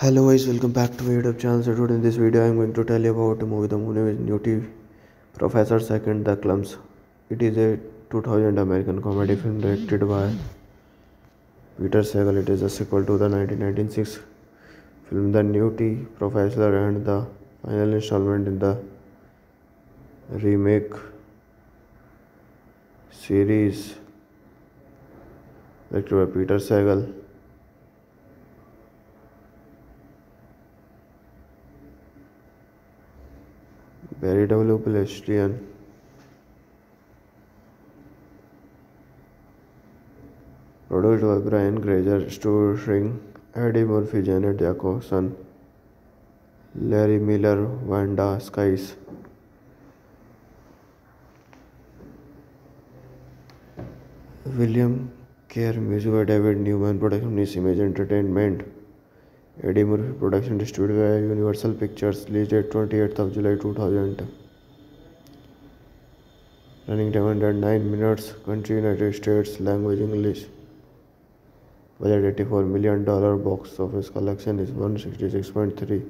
Hello guys, welcome back to my YouTube channel. So today in this video, I am going to tell you about the movie The with Nutty Professor Second The Klumps. It is a 2000 American comedy film directed by Peter Segal. It is a sequel to the 1996 film The Nutty Professor and the final installment in the remake series directed by Peter Segal. Barry W. Pedestrian. Produced by Brian Grazer, Stuart starring Eddie Murphy, Janet Jackson, Larry Miller, Wanda Sykes. William Kerr, music by David Newman, production is Imagine Entertainment. Eddie Murphy production distributed by Universal Pictures released date 28th of July 2000 running time 109 minutes country United States language English. Budget 84 million dollar box office collection is 166.3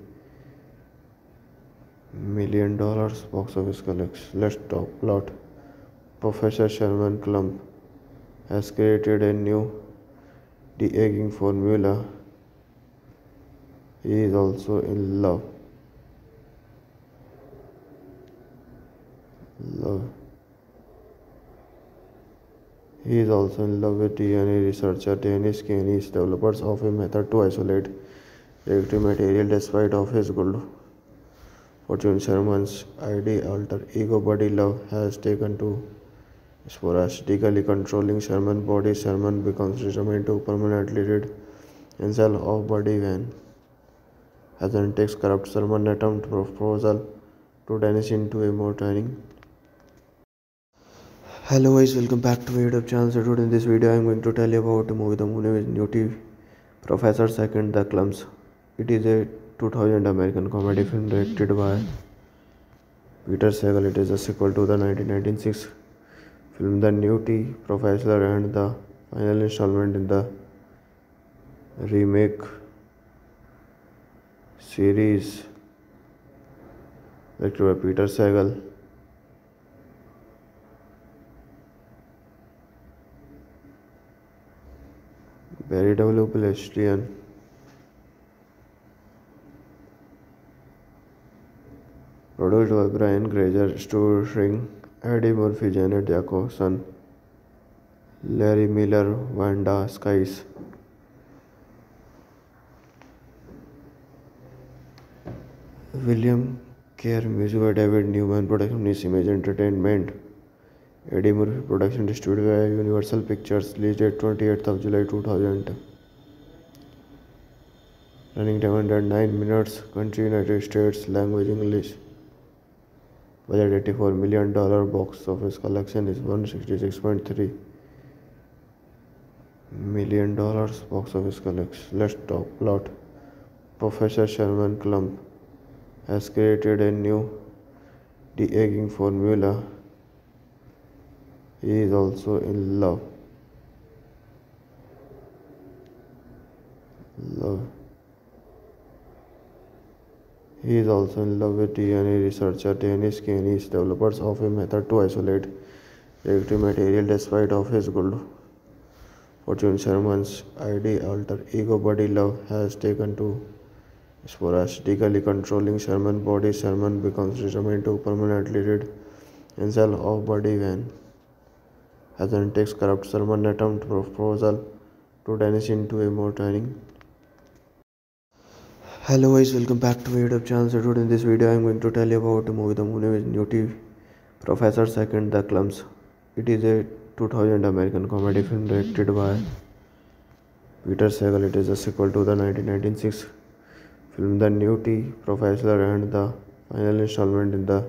million dollars box office collection let's talk plot. Professor Sherman Klump has created a new de-aging formula he is also in love. Love. He is also in love with DNA researcher Denise Gaines, developers of a method to isolate reactive material despite of his good fortune. Sherman's ID alter ego Buddy Love has taken to sporadically controlling Sherman's body. Sherman becomes determined to permanently rid himself of Buddy when Hassan takes corrupt Salman attempt proposal to Denise into a more training. Hello guys, welcome back to my YouTube channel. So today in this video, I am going to tell you about the movie The Moon with new Professor Second The Klumps. It is a 2000 American comedy film directed by Peter Segal. It is a sequel to the 1996 film The Nutty Professor and the final installment in the remake series directed by Peter Segal. Barry W. Pedestrian. Produced by Brian Grazer, Stuart starring Eddie Murphy, Janet Jackson, Larry Miller, Wanda Sykes. William Kerr, music by David Newman, production is Imagine Entertainment. Eddie Murphy production distributed by Universal Pictures released date 28th of July 2000 running time under 9 minutes country United States language English. Budget 84 million dollar box office collection is 166.3 million dollars box office collection. Let's talk plot Professor Sherman Klump has created a new de-aging formula. He is also in love. Love. He is also in love with DNA researcher Denise Gaines, developers of a method to isolate reactive material despite of his good fortune. Sherman's ID alter ego Buddy Love has taken to sporadically controlling Sherman's body, Sherman becomes determined to permanently rid himself of Buddy when takes corrupt Sherman attempt proposal to Denise into a more training. Hello guys, welcome back to my YouTube channel. So today in this video, I am going to tell you about the movie The with Nutty Professor Second The Klumps. It is a 2000 American comedy film directed by Peter Segal. It is a sequel to the 1996 film The Nutty Professor and the final installment in the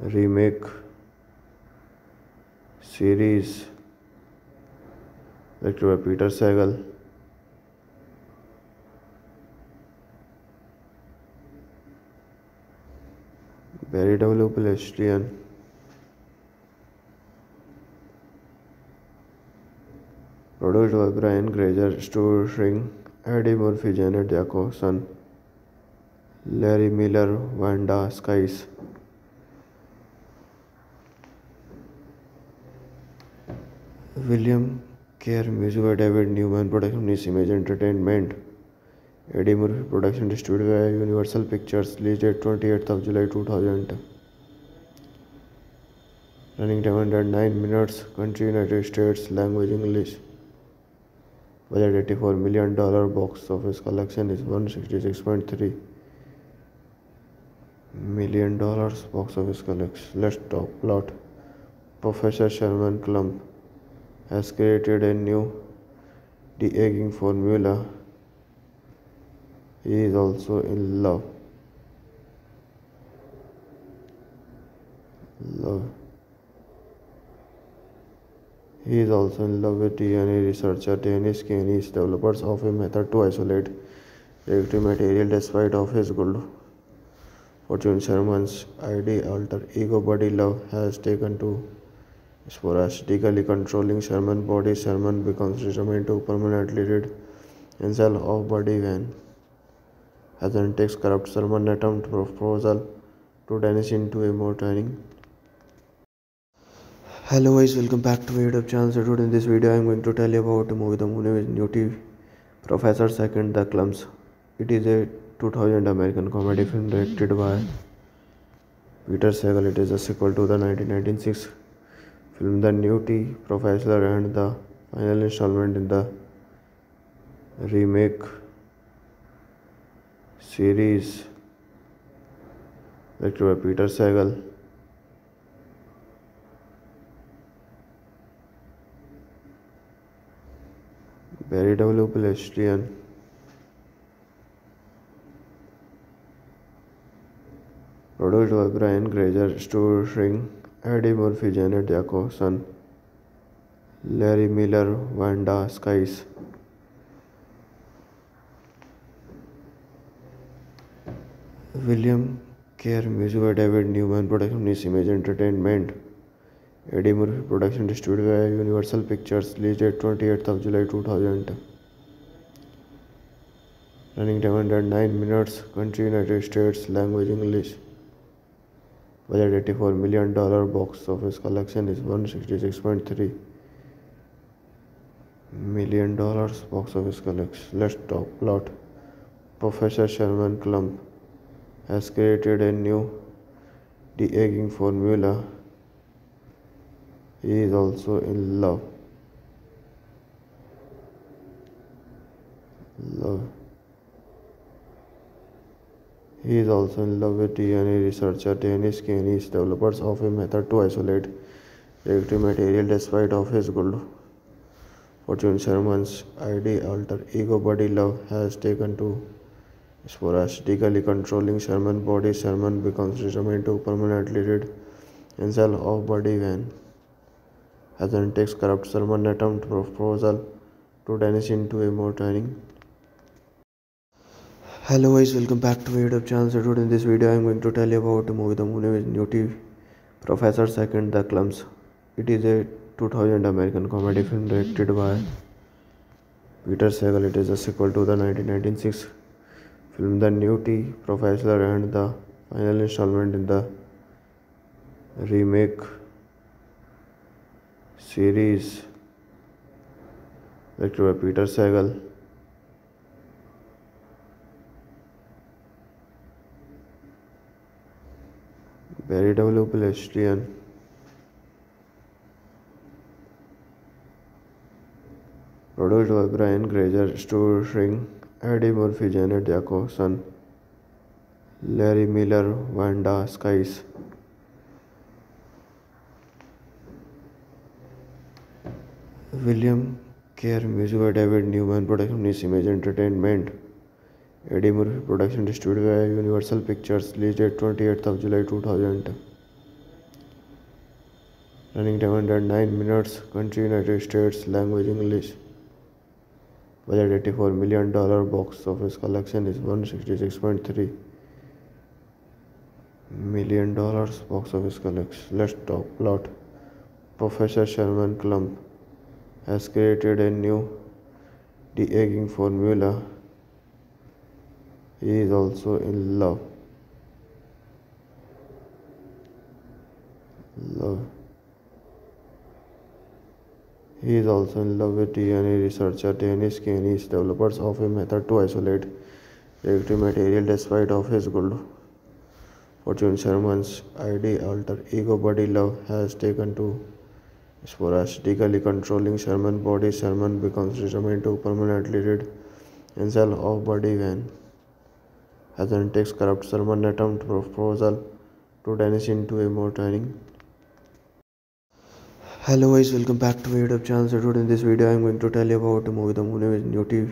remake series directed by Peter Segal. Barry W. Pedestrian. Produced by Brian Grazer, starring Eddie Murphy, Janet Jackson, Larry Miller, Wanda Sykes. William Kerr, music by David Newman, production is Imagine Entertainment. Eddie Murphy production distributed by Universal Pictures, released date 28th of July 2000. Running time 109 minutes, country United States, language English. Budget 84 million dollar, box office collection is 166.3 million dollars, box office collection. Let's talk plot. Professor Sherman Klump has created a new de-aging formula he is also in love. Love. He is also in love with DNA researcher Denise Gaines, developers of a method to isolate reactive material despite of his good fortune. Sherman's ID alter ego Buddy Love has taken to sporadically controlling Sherman's body. Sherman becomes determined to permanently rid himself of Buddy when Agent takes corrupt Sherman attempt proposal to Denise into a more training. Hello guys, welcome back to my YouTube channel. So today in this video I am going to tell you about a movie. The movie is Nutty Professor Second The Klumps. It is a 2000 American comedy film directed by Peter Segal. It is a sequel to the 1996 film The Nutty Professor and the final installment in the remake series directed by Peter Segal. Barry W. Pedestrian. Produced by Brian Grazer, Stuart starring Eddie Murphy, Janet Jackson, Larry Miller, Wanda Sykes. William Kerr, music David Newman, production is Imagine Entertainment. Eddie Murphy production distributed by Universal Pictures, released date 28th of July 2000. Running time 109 minutes, country United States, language English. Budget 84 million dollar, box office collection is 166.3 million dollars, box office collection. Let's talk plot. Professor Sherman Klump has created a new de-aging formula. He is also in love. Love. He is also in love with DNA researcher Denise Gaines, developers of a method to isolate reactive material despite of his good fortune. Sherman's ID alter ego Buddy Love has taken to sporadically controlling Sherman's body. Sherman becomes determined to permanently rid himself of Buddy when Agent takes corrupt Sherman attempt proposal to Denise into a more training. Hello guys, welcome back to my YouTube channel. So today in this video I am going to tell you about a movie. The movie is Nutty Professor Second The Klumps. It is a 2000 American comedy film directed by Peter Segal. It is a sequel to the 1996 film The Nutty Professor and the final installment in the remake series directed by Peter Segal. Barry W. Pedestrian. Produced by Brian Grazer, Stuart starring Eddie Murphy, Janet Jackson, Larry Miller, Wanda Sykes. William Kerr Music by David Newman Production is Imagine Entertainment. Eddie Murphy Production distributed by Universal Pictures. released date 28th of July 2000. Running time under 9 minutes. Country United States. Language English. Budget 84 million dollar. Box office collection is 166.3 million dollars. Box office collection. Let's talk plot. Professor Sherman Klump has created a new de-aging formula. He is also in love. Love. He is also in love with DNA researcher Denise Gaines, developers of a method to isolate reactive material despite of his good fortune. Sherman's ID alter ego Buddy Love has taken to sporadically controlling Sherman's body. Sherman becomes determined to permanently rid himself of Buddy when Hazen takes corrupt Sherman attempt proposal to Denise into a more training. Hello guys, welcome back to my YouTube channel. So today in this video I am going to tell you about the movie The Moon is Nutty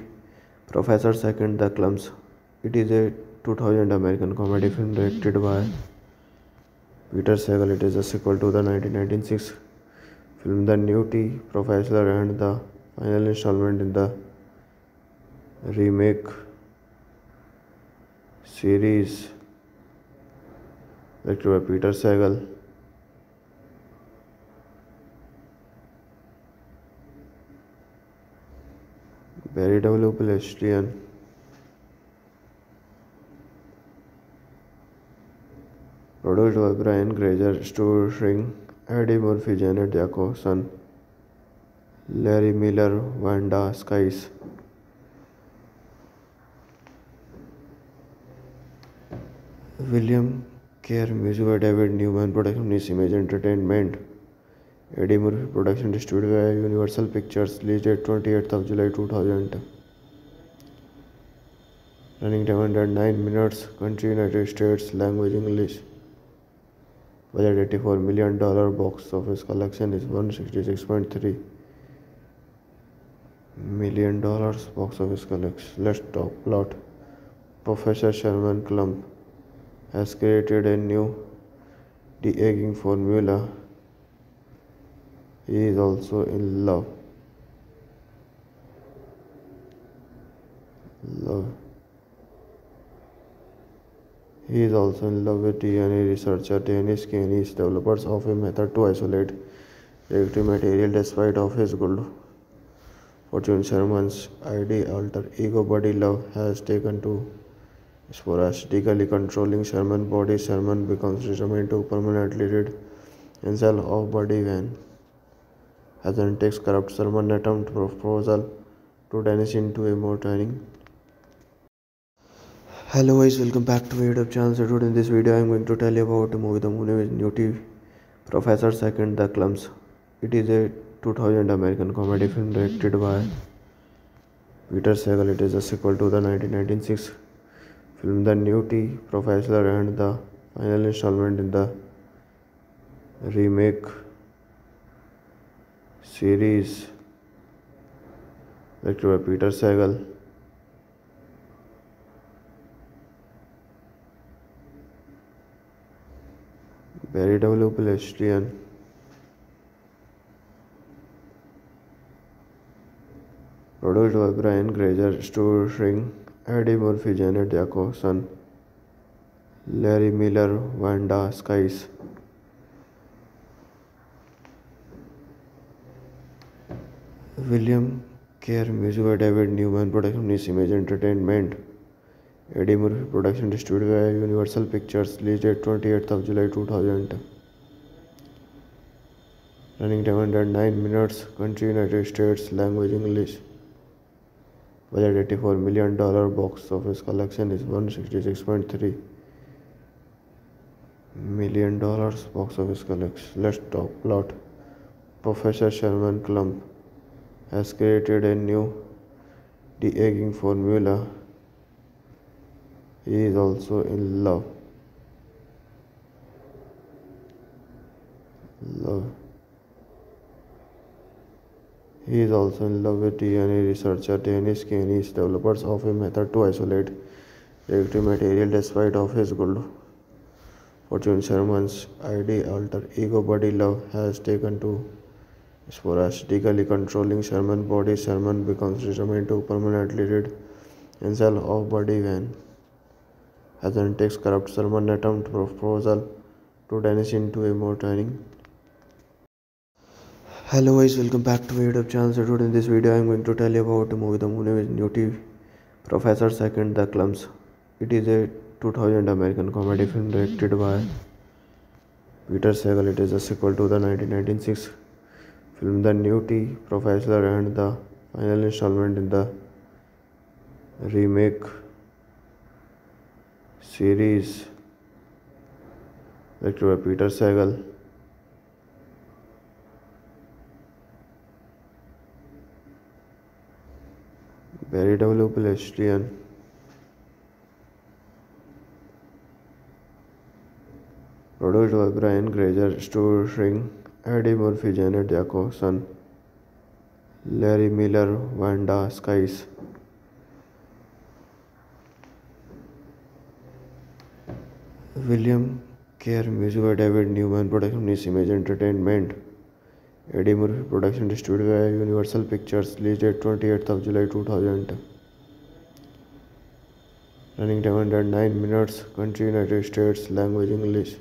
Professor Second The Klumps. It is a 2000 American comedy film directed by Peter Segal. It is a sequel to the 1996 film The Nutty Professor and the final installment in the remake series directed by Peter Segal. Barry W. Pedestrian. Produced by Brian Grazer, Stuart starring Eddie Murphy, Janet Jackson, Larry Miller, Wanda Sykes. William Kerr Music by David Newman Production is Imagine Entertainment. Eddie Murphy Production distributed by Universal Pictures. released date 28th of July 2000. Running time 109 minutes. Country United States. Language English. Budget 84 million dollar. Box office collection is 166.3 million dollars. Box office collection. Let's talk plot. Professor Sherman Klump has created a new de-aging formula. He is also in love. Love. He is also in love with DNA researcher Denise Gaines, developers of a method to isolate reactive material despite of his good fortune. Sherman's ID alter ego Buddy Love has taken to sporadically controlling Sherman's body. Sherman becomes determined to permanently rid himself of Buddy when Hazen takes corrupt Sherman attempt proposal to Denise into a more training. Hello guys, welcome back to my YouTube channel. So today in this video I am going to tell you about the movie The Moon is Nutty Professor Second The Klumps. It is a 2000 American comedy film directed by Peter Sagal. It is a sequel to the 1996 film The Nutty Professor and the final installment in the remake series directed by Peter Segal. Barry W. Pedestrian. Produced by Brian Grazer, Stuart starring Eddie Murphy, Janet Jackson, Larry Miller, Wanda Sykes. William Kerr Music by David Newman Production is Imagine Entertainment. Eddie Murphy Production distributed by Universal Pictures. released date 28th of July 2000. Running time 109 minutes. Country United States. Language English. Budget 84 million dollar. Box office collection is 166.3 million dollars. Box office collection. Let's talk plot. Professor Sherman Klump has created a new de-aging formula. He is also in love. Love. He is also in love with DNA researcher Denise Gaines, developers of a method to isolate reactive material despite of his good fortune. Sherman's ID alter ego Buddy Love has taken to sporadically controlling Sherman's body. Sherman becomes determined to permanently rid himself of Buddy when Hazen takes corrupt Sherman attempt proposal to Denise into a more training. Hello guys, welcome back to my YouTube channel. So today in this video I am going to tell you about the movie The Moon with Nutty Professor Second The Klumps. It is a 2000 American comedy film directed by Peter Segal. It is a sequel to the 1996 film The Nutty Professor and the final installment in the remake series directed by Peter Segal. Barry W. Pedestrian. Produced by Brian Grazer, Stuart starring Eddie Murphy, Janet Jackson, Larry Miller, Wanda Sykes. William Kerr, music by David Newman, production is Imagine Entertainment. Eddie Murphy production distributed by Universal Pictures released date 28th of July 2000 running time under 9 minutes country United States language English.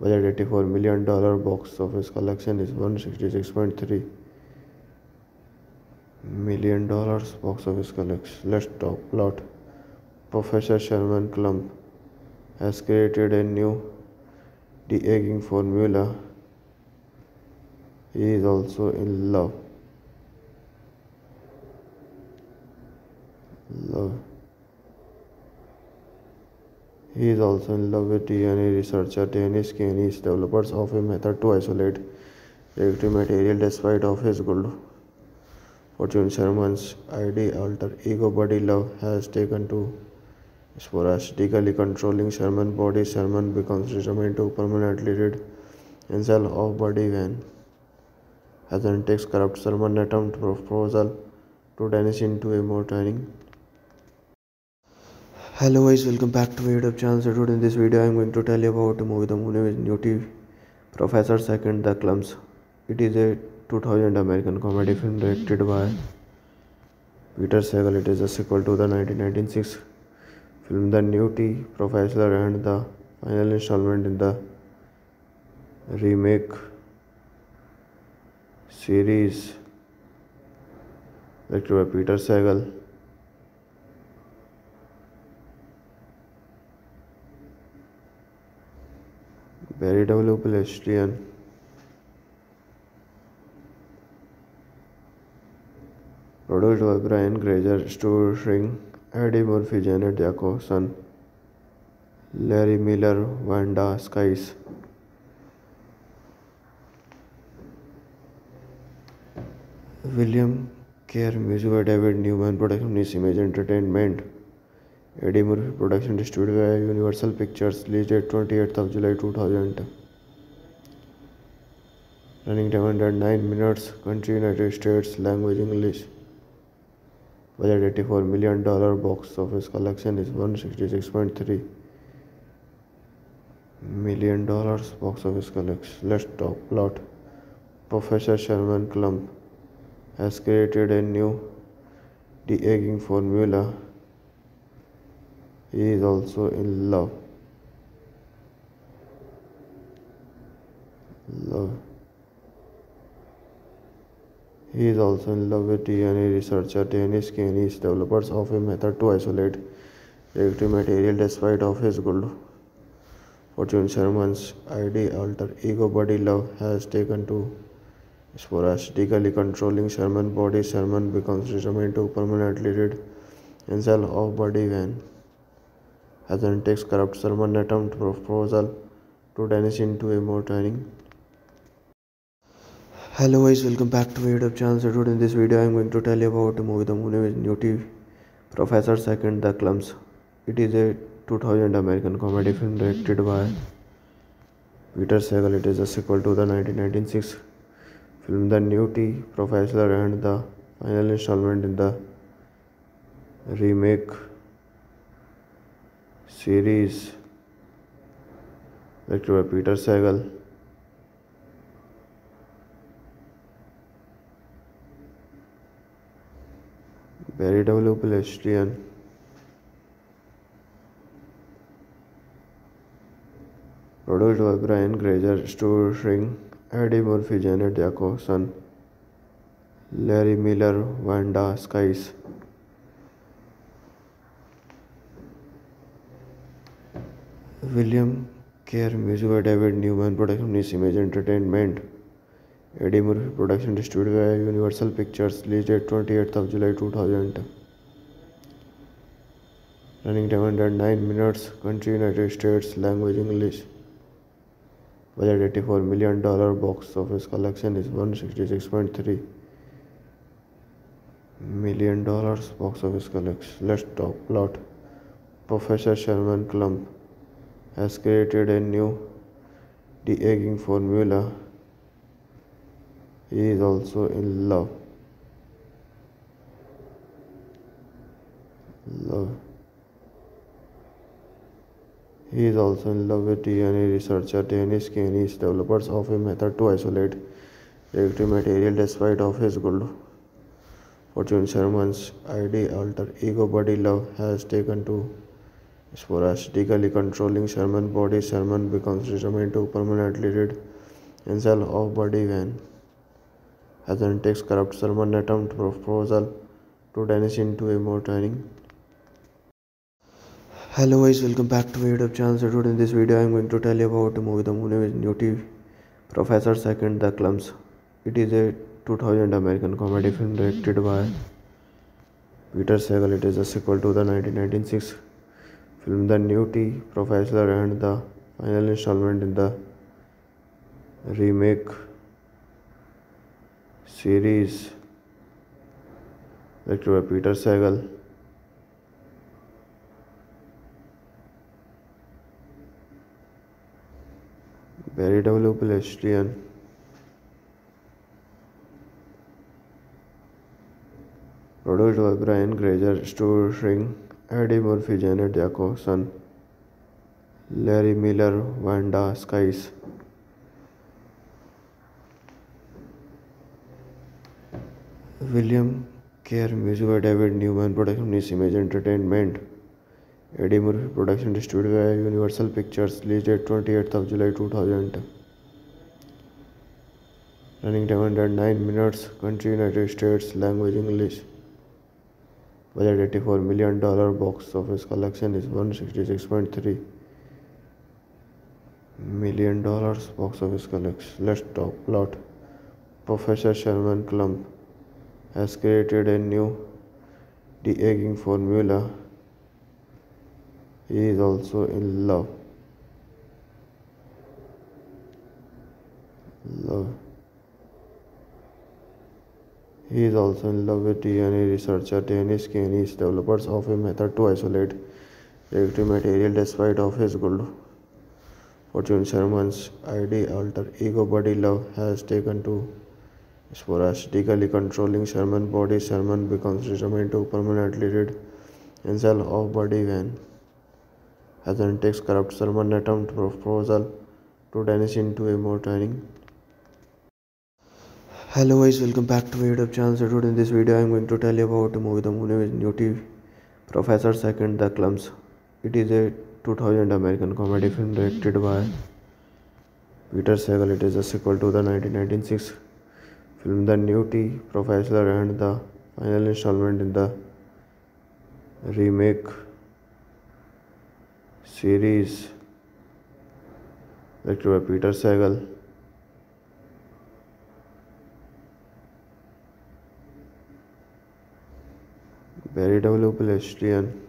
Budget 84 million dollar box office collection is 166.3 million dollars box office collection. Let's talk plot Professor Sherman Klump has created a new de-aging formula he is also in love. Love. He is also in love with DNA researcher Denise Gaines, developers of a method to isolate reactive material despite of his good fortune. Sherman's ID alter ego Buddy Love has taken to sporadically controlling Sherman's body. Sherman becomes determined to permanently rid himself of Buddy when takes corrupt Sherman attempt proposal to Denise into a more training. Hello guys, welcome back to my YouTube channel. So today in this video I am going to tell you about the movie The with Nutty Professor Second The Klumps. It is a 2000 American comedy film directed by Peter Segal. It is a sequel to the 1996 film The Nutty Professor and the final installment in the remake series directed by Peter Segal. Barry W. Pedestrian. Produced by Brian Grazer, starring Eddie Murphy, Janet Jackson, Larry Miller, Wanda Sykes. William Kerr, music by David Newman, production is Imagine Entertainment. Eddie Murphy production distributed by Universal Pictures released date 28th of July 2000 running time 109 minutes country United States language English 84 million dollar box office collection is 166.3 million dollars box office collection let's talk plot Professor Sherman Klump has created a new de-aging formula. He is also in love. Love. He is also in love with DNA researcher Denise Gaines, developers of a method to isolate reactive material despite of his good fortune. Sherman's ID alter ego Buddy Love has taken to sporadically controlling Sherman's body. Sherman becomes determined to permanently rid himself of Buddy when Hazen takes corrupt Sherman attempt proposal to Denise into a more training. Hello guys, welcome back to my YouTube channel. So today in this video I am going to tell you about the movie The with Nutty Professor Second The Klumps. It is a 2000 American comedy film directed by Peter Segal. It is a sequel to the 1996 film The Nutty Professor and the final installment in the remake series directed by Peter Segal. Barry W. Pedestrian. Produced by Brian Grazer, Stuart starring Eddie Murphy, Janet Jackson, Larry Miller, Wanda Sykes. William Kerr, music David Newman, production is Imagine Entertainment. Eddie Murphy production distributed by Universal Pictures, released date 28th of July 2000. Running time 109 minutes, country United States, language English. Budget 84 million dollar, box office collection is 166.3 million dollars, box office collection. Let's talk plot. Professor Sherman Klump has created a new de-aging formula. He is also in love. Love. He is also in love with DNA researcher Denise Gaines, developers of a method to isolate reactive material despite of his good fortune. Sherman's ID alter ego Buddy Love has taken to sporadically controlling Sherman's body. Sherman becomes determined to permanently rid himself of Buddy when Hazen takes corrupt Sherman attempt proposal to Denise into a more training hello guys welcome back to my youtube channel. So today in this video i'm going to tell you about the movie the movie is nutty professor second the klumps. It is a 2000 american comedy film directed by peter segal it is a sequel to the 1996 film the nutty professor and the final installment in the remake series directed by peter segal Barry W. Pedestrian. Produced by Brian Grazer, starring Eddie Murphy, Janet Jackson, Larry Miller, Wanda Sykes. William Kerr, music by David Newman, production is Imagine Entertainment. Eddie Murphy production distributed by Universal Pictures, released date 28th of July 2000. Running time 109 minutes, country United States, language English. Budget 84 million dollar, box office collection is 166.3 million dollars, box office collection. Let's talk plot. Professor Sherman Klump has created a new de-aging formula he is also in love. Love. He is also in love with DNA researcher Denise Gaines, developers of a method to isolate reactive material despite of his good fortune. Sherman's ID alter ego Buddy Love has taken to sporadically controlling Sherman's body. Sherman becomes determined to permanently rid himself of Buddy when Hazen takes corrupt Sherman attempt proposal to Denise into a more training. Hello guys, welcome back to my YouTube channel. So today in this video, I'm going to tell you about the movie. The movie is Nutty Professor Second the Klumps. It is a 2000 American comedy film directed by Peter Segal. It is a sequel to the 1996 film The Nutty Professor and the final installment in the remake series directed by Peter Segal. Barry W. Pedestrian.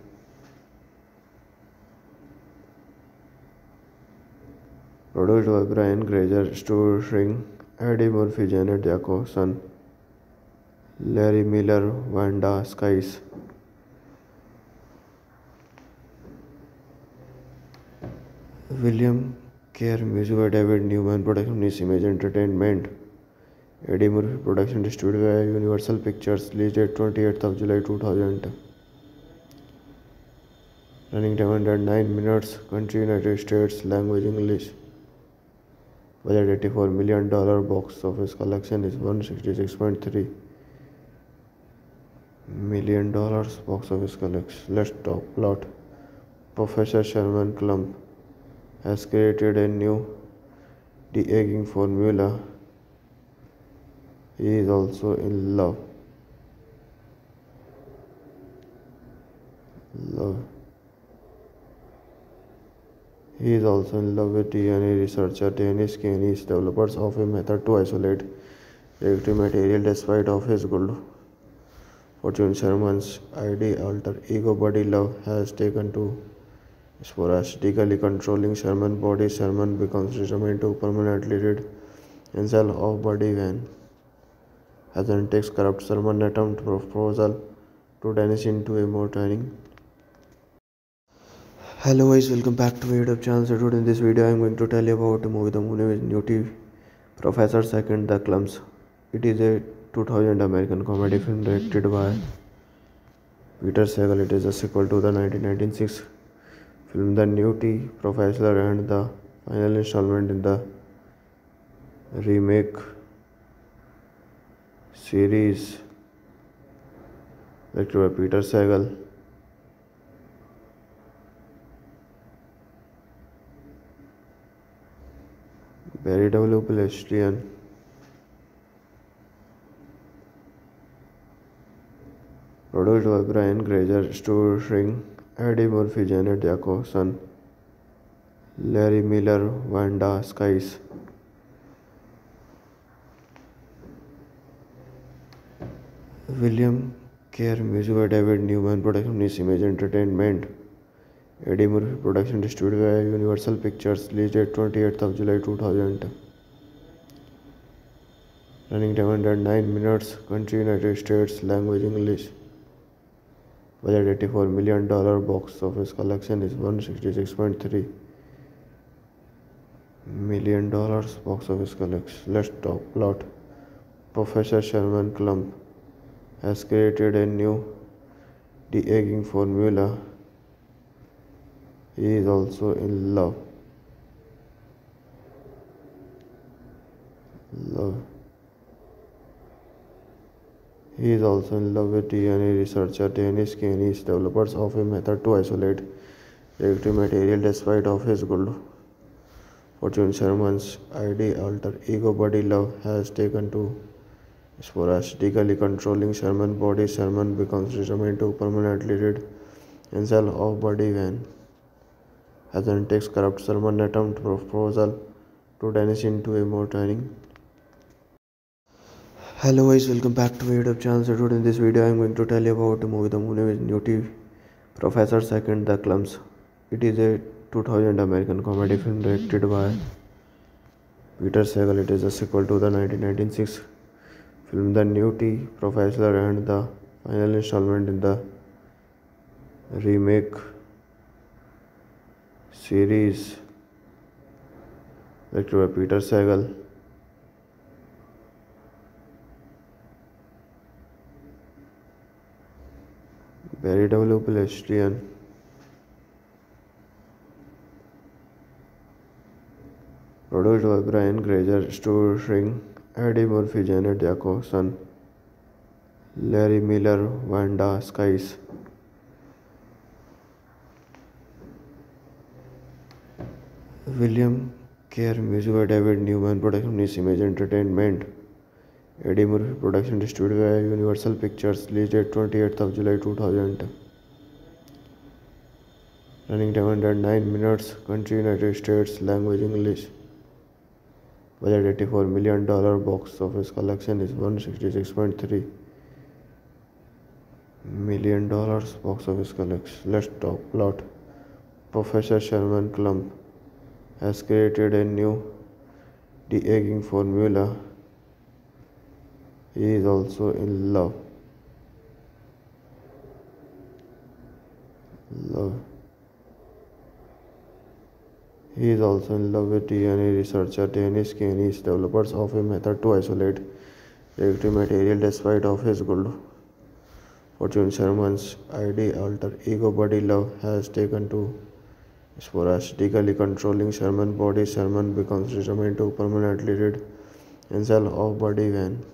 Produced by Brian Grazer, Stuart starring Eddie Murphy, Janet Jackson, Larry Miller, Wanda Sykes. William Kerr, music by David Newman, production is Imagine Entertainment. Eddie Murphy production distributed by Universal Pictures. released date 28th of July 2000. Running time 109 minutes. Country United States. Language English. Budget 84 million dollar. Box office collection is 166.3 million dollars. Box office collection. Let's talk plot. Professor Sherman Klump has created a new de-aging formula. He is also in love. Love. He is also in love with DNA researcher Denise Gaines, developers of a method to isolate reactive material despite of his good fortune. Sherman's ID alter ego Buddy Love has taken to sporadically controlling Sherman's body. Sherman becomes determined to permanently rid himself of Buddy when Hassan takes corrupt Sherman attempt proposal to Denise into a more training. Hello guys, welcome back to my YouTube channel. So today in this video I am going to tell you about the movie The Moon with Nutty Professor Second The Klumps. It is a 2000 American comedy film directed by Peter Segal. It is a sequel to the 1996 film The Nutty Professor and the final installment in the remake series directed by Peter Segal. Barry W. Pedestrian. Produced by Brian Grazer, starring Eddie Murphy, Janet Jacobson, Larry Miller, Wanda Sykes. William Kerr, music by David Newman, production is Imagine Entertainment. Eddie Murphy production distributed by Universal Pictures. released date 28th of July 2000. Running time 109 minutes. Country United States. Language English. Budget 84 million dollar. Box office collection is 166.3 million dollars. Box office collection. Let's talk plot. Professor Sherman Klump has created a new de-aging formula he is also in love. Love. He is also in love with DNA researcher Denise Gaines, developers of a method to isolate reactive material despite of his good fortune. Sherman's ID alter ego Buddy Love has taken to sporadically controlling Sherman's body. Sherman becomes determined to permanently rid himself of Buddy when Hassan takes corrupt Sherman attempt proposal to Denise into a more training. Hello guys, welcome back to my YouTube channel. So today in this video I am going to tell you about the movie The Moon with Nutty Professor Second The Klumps. It is a 2000 American comedy film directed by Peter Segal. It is a sequel to the 1996 film The Nutty Professor and the final installment in the remake series directed by Peter Segal. Barry W. Pedestrian. Produced by Brian Grazer, starring Eddie Murphy, Janet Jacobson, Larry Miller, Wanda Sykes. William Kerr, music by David Newman, production is Imagine Entertainment. Eddie Murphy production distributed by Universal Pictures. Release date 28th of July 2000. Running time under 9 minutes. Country United States. Language English. Budget 84 million dollar. Box office collection is 166.3 million dollars. Box office collection. Let's talk plot. Professor Sherman Klump has created a new de-aging formula. He is also in love. Love. He is also in love with DNA researcher Denise Gaines, developers of a method to isolate reactive material despite of his good fortune. Sherman's ID alter ego Buddy Love has taken to sporadically controlling Sherman's body. Sherman becomes determined to permanently rid himself of Buddy Van.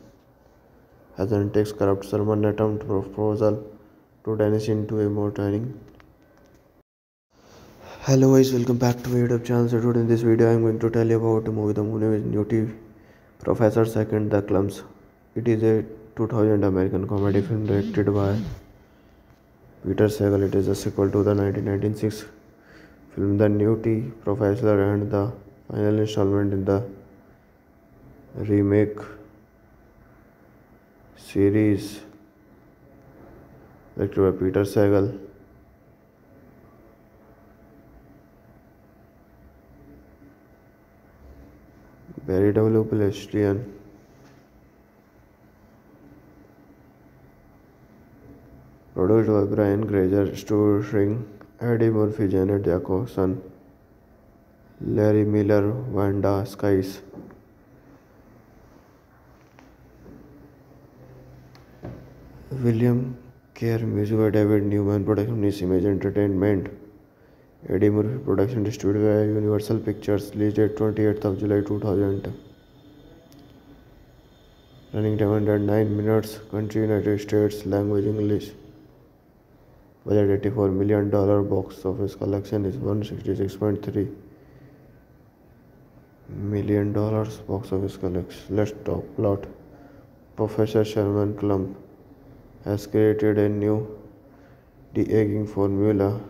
Hassan takes corrupt Sherman attempt proposal to Denise into a more training. Hello guys, welcome back to my YouTube channel. So today in this video I am going to tell you about the movie The Moon new TV Professor Second The Klumps. It is a 2000 American comedy film directed by Peter Segal. It is a sequel to the 1996 film The Nutty Professor and the final installment in the remake series directed by Peter Segal. Barry W. Pedestrian. Produced by Brian Grazer, starring Eddie Murphy, Janet Jacobson, Larry Miller, Wanda Sykes. William Kerr, music by David Newman, production is Imagine Entertainment. Eddie Murphy production distributed by Universal Pictures, released date 28th of July 2000. Running time 109 minutes, country United States, language English. Budget 84 million dollar, box office collection is 166.3 million dollars, box office collection. Let's talk plot. Professor Sherman Klump has created a new de-aging formula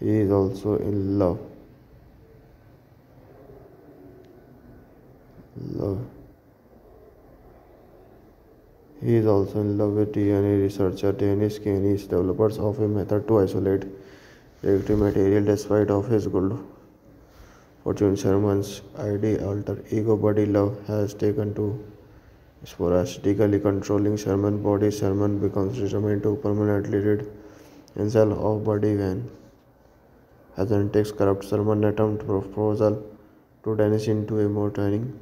he is also in love. Love. He is also in love with DNA researcher Denise Gaines, developers of a method to isolate reactive material despite of his good fortune. Sherman's ID alter ego Buddy Love has taken to sporadically controlling Sherman's body. Sherman becomes determined to permanently rid himself of Buddy Van. Hassan takes corrupt Sherman attempt proposal to Denise into a more training.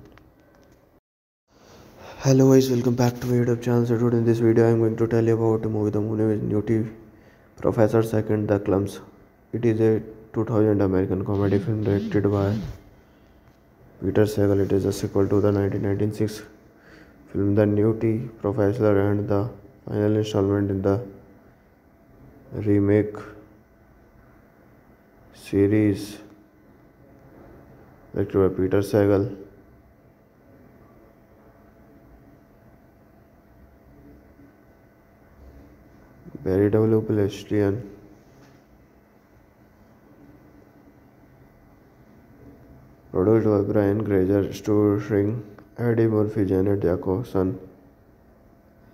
Hello guys, welcome back to my YouTube channel. So today in this video I am going to tell you about the movie The with new TV Professor Second The Klumps. It is a 2000 American comedy film directed by Peter Segal. It is a sequel to the 1996 film The Nutty Professor and the final installment in the remake series directed by Peter Segal. Barry W. Pedestrian. Produced by Brian Grazer, Stuart starring Eddie Murphy, Janet Jacobson,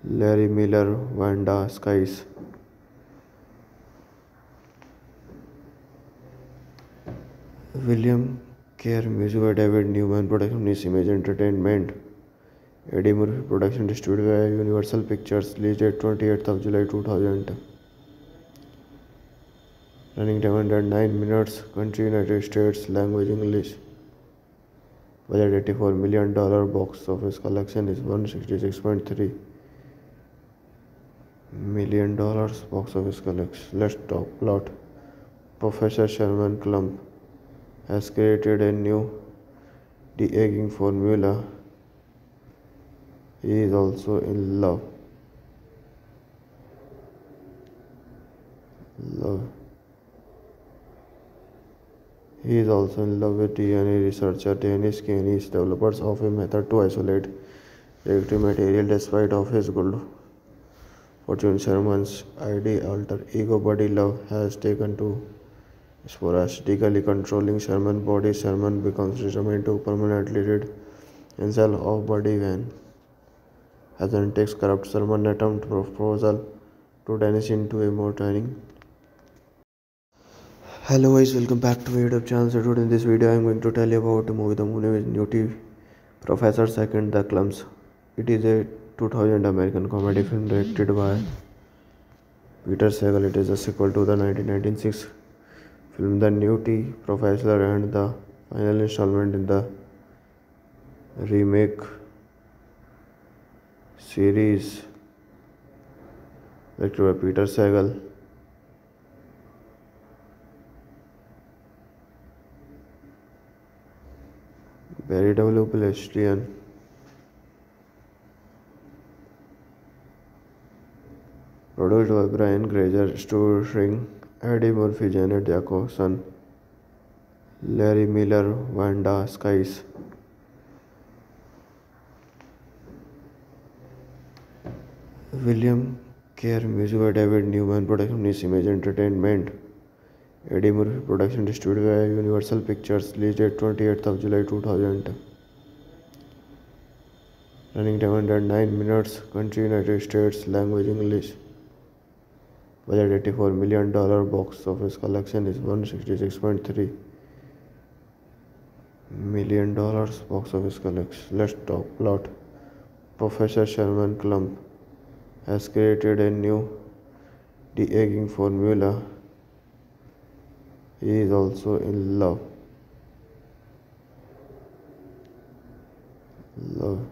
Larry Miller, Wanda Sykes. William Kerr, music David Newman, production is Imagine Entertainment. Eddie Murphy production distributed by Universal Pictures, released date 28th of July 2000. Running time 109 minutes, country United States, language English. Budget 84 million dollar, box office collection is 166.3 million dollars, box office collection. Let's talk plot. Professor Sherman Klump has created a new de-aging formula. He is also in love. Love. He is also in love with DNA researcher Denise Gaines, developers of a method to isolate reactive material despite of his good fortune. Sherman's ID alter ego Buddy Love has taken to sporadically controlling Sherman's body. Sherman becomes determined to permanently rid himself of Buddy Van. Hassan takes corrupt Sherman attempt proposal to Denise into a more training. Hello guys, welcome back to my YouTube channel. So today in this video I am going to tell you about the movie The Moon with new TV Professor Second The Klumps. It is a 2000 American comedy film directed by Peter Segal. It is a sequel to the 1996 film The Nutty Professor and the final installment in the remake series directed by Peter Segal. Barry W. Pedestrian. Produced by Brian Grazer, starring Eddie Murphy, Janet Jacobson, Larry Miller, Wanda Sykes. William Kerr, music by David Newman, production is Imagine Entertainment. Eddie Murphy production distributed by Universal Pictures, released date 28th of July 2000. Running time under 9 minutes, country United States, language English. Budget 84 million dollar, box office collection is 166.3 million dollars, box office collection. Let's talk plot. Professor Sherman Klump has created a new de-aging formula. He is also in love. Love.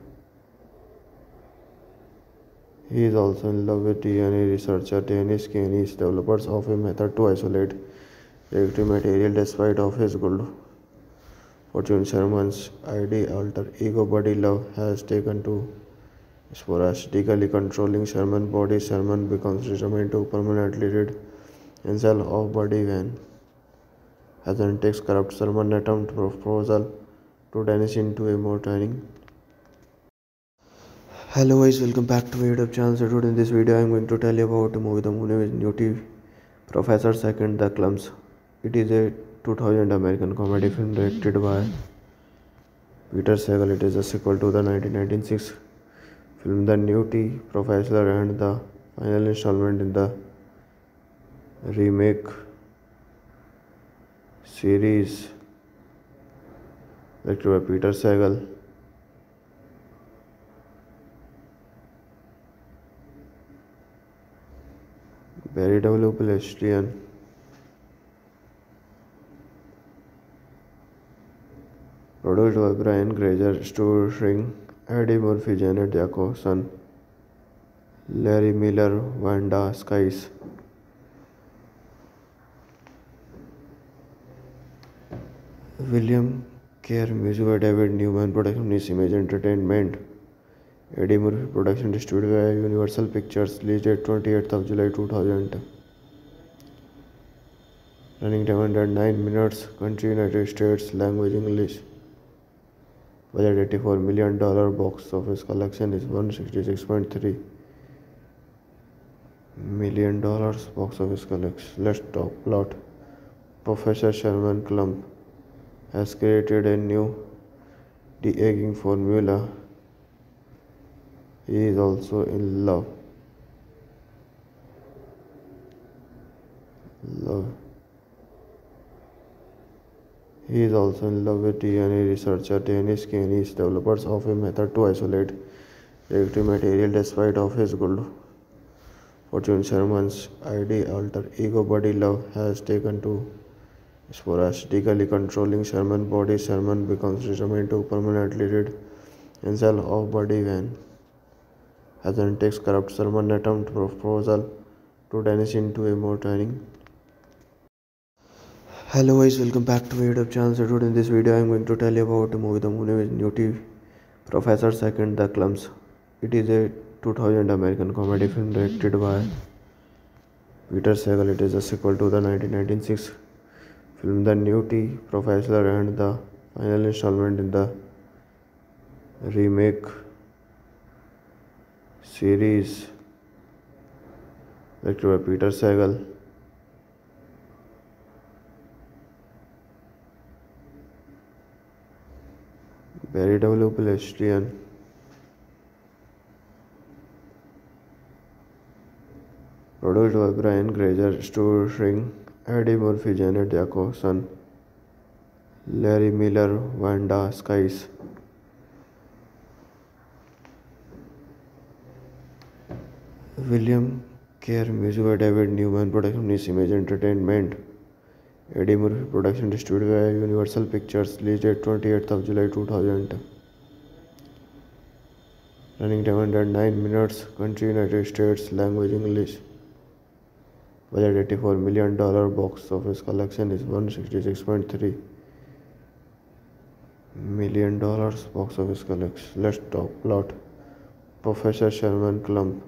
He is also in love with DNA researcher Denise Gaines, developers of a method to isolate reactive material despite of his gold. Fortune Sherman's ID alter ego Buddy Love has taken to sporadically controlling Sherman's body. Sherman becomes determined to permanently rid himself of Buddy when Hazen takes corrupt Sherman attempt proposal to Denise into a more training. Hello guys, welcome back to my YouTube channel. So today in this video I am going to tell you about the movie The Moon with new TV Professor Second The Klumps. It is a 2000 American comedy film directed by Peter Segal. It is a sequel to the 1996 film The Nutty Professor and the final installment in the remake series directed by Peter Segal. Barry W. Pedestrian. Produced by Brian Grazer, Stuart starring Eddie Murphy Janet Jackson Larry Miller Wanda Sykes William Kerr music David Newman production is Image Entertainment Eddie Murphy production distribute by Universal Pictures release date twenty eighth of July two thousand running time hundred nine minutes country United States language English Budget 84 million dollar, box office collection is 166.3 million dollars, box office collection. Let's talk plot. Professor Sherman Klump has created a new de-aging formula. He is also in love. Love. He is also in love with DNA researcher Denise Gaines, developers of a method to isolate reactive material despite of his gold. Fortune Sherman's ID alter ego Buddy Love has taken to sporadically controlling Sherman's body. Sherman becomes determined to permanently rid himself of Buddy when Hazen takes corrupt Sherman attempt proposal to Denise into a more training. Hello guys, welcome back to my YouTube channel. So today in this video I am going to tell you about the movie The Moon new TV Professor Second The Klumps. It is a 2000 American comedy film directed by Peter Segal. It is a sequel to the 1996 film The Nutty Professor and the final installment in the remake series directed by Peter Segal. Barry W. Pedestrian. Produced by Brian Grazer, starring Eddie Murphy, Janet Jacobson, Larry Miller, Wanda Sykes. William Kerr, music by David Newman, production is Imagine Entertainment. Eddie Murphy production distributed by Universal Pictures, released date 28th of July 2000. Running time 109 minutes. Country United States. Language English. Budget 84 million dollar. Box office collection is 166.3 million dollars. Box office collection. Let's talk plot. Professor Sherman Klump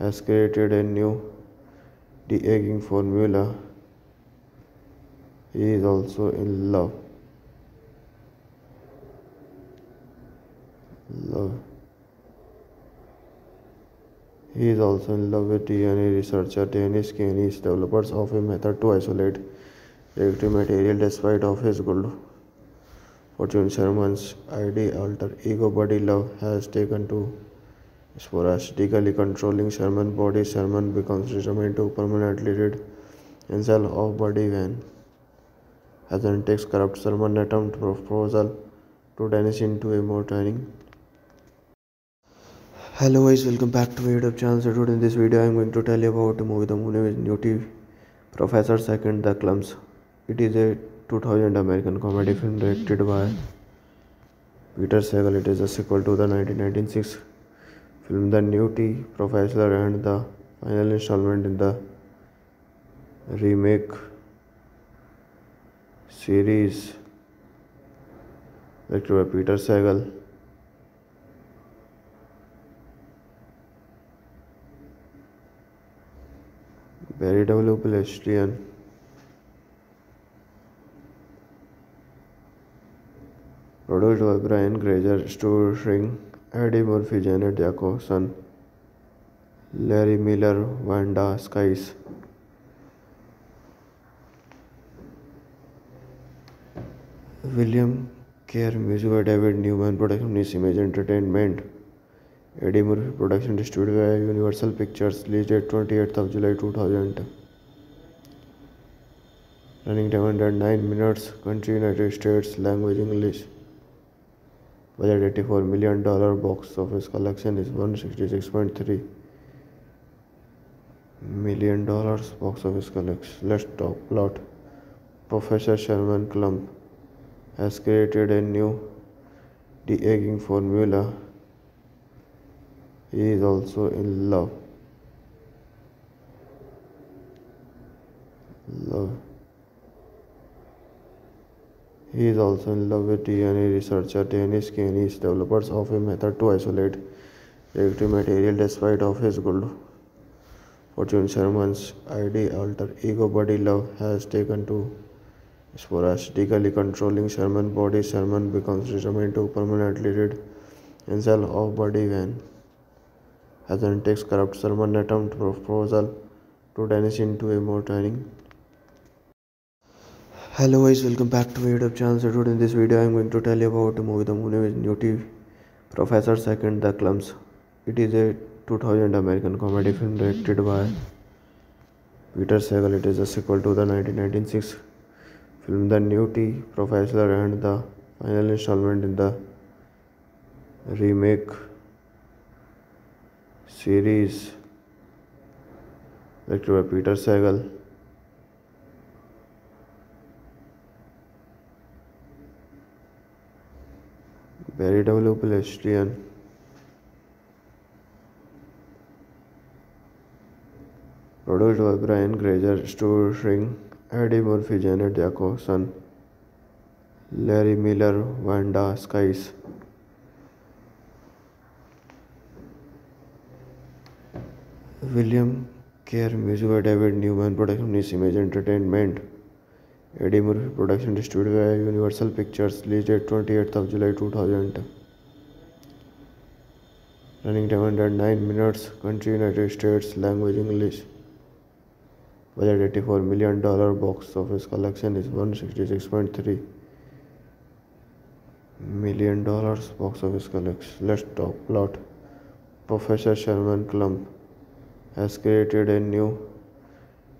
has created a new de-aging formula. He is also in love. Love. He is also in love with DNA researcher Denise developers of a method to isolate reactive material despite of his good fortune. Sherman's ID alter ego Buddy Love has taken to sporadically controlling Sherman's body. Sherman becomes determined to permanently rid himself of Buddy when Hazen takes corrupt Sherman attempt proposal to Denise into a more training. Hello guys, welcome back to my YouTube channel. So today in this video I am going to tell you about the movie The Moon with Nutty Professor Second The Klumps. It is a 2000 American comedy film directed by Peter Segal. It is a sequel to the 1996 film The Nutty Professor and the final installment in the remake series directed by Peter Segal. Barry W. Pedestrian. Produced by Brian Grazer, starring Eddie Murphy, Janet Jacobson, Larry Miller, Wanda Sykes. William Kerr, music by David Newman, production is Imagine Entertainment. Eddie Murphy production distributed by Universal Pictures released date 28th of July 2000 running time under 9 minutes country United States language English. Budget 84 million dollar box office collection is 166.3 million dollars box office collection. Let's talk plot Professor Sherman Klump has created a new de-aging formula he is also in love. Love. He is also in love with DNA researcher Denise Gaines, developers of a method to isolate reactive material despite of his good fortune. Sherman's ID alter ego Buddy Love has taken to sporadically controlling Sherman's body. Sherman becomes determined to permanently rid himself of Buddy when Hazen takes corrupt Sherman attempt proposal to Denise into a more training. Hello guys, welcome back to my YouTube channel. So today in this video I am going to tell you about the movie The Moon with Nutty Professor Second The Klumps. It is a 2000 American comedy film directed by Peter Segal. It is a sequel to the 1996 film The Nutty Professor and the final installment in the remake series directed by Peter Segal. Barry W. Pedestrian. Produced by Brian Grazer, starring Eddie Murphy, Janet Jacobson, Larry Miller, Wanda Sykes. William Kerr, music by David Newman, production is Imagine Entertainment. Eddie Murphy production distributed by Universal Pictures released date 28th of July 2000 running time 109 minutes country United States language English 84 million dollar box office collection is 166.3 million dollars box office collection let's talk plot Professor Sherman Klump has created a new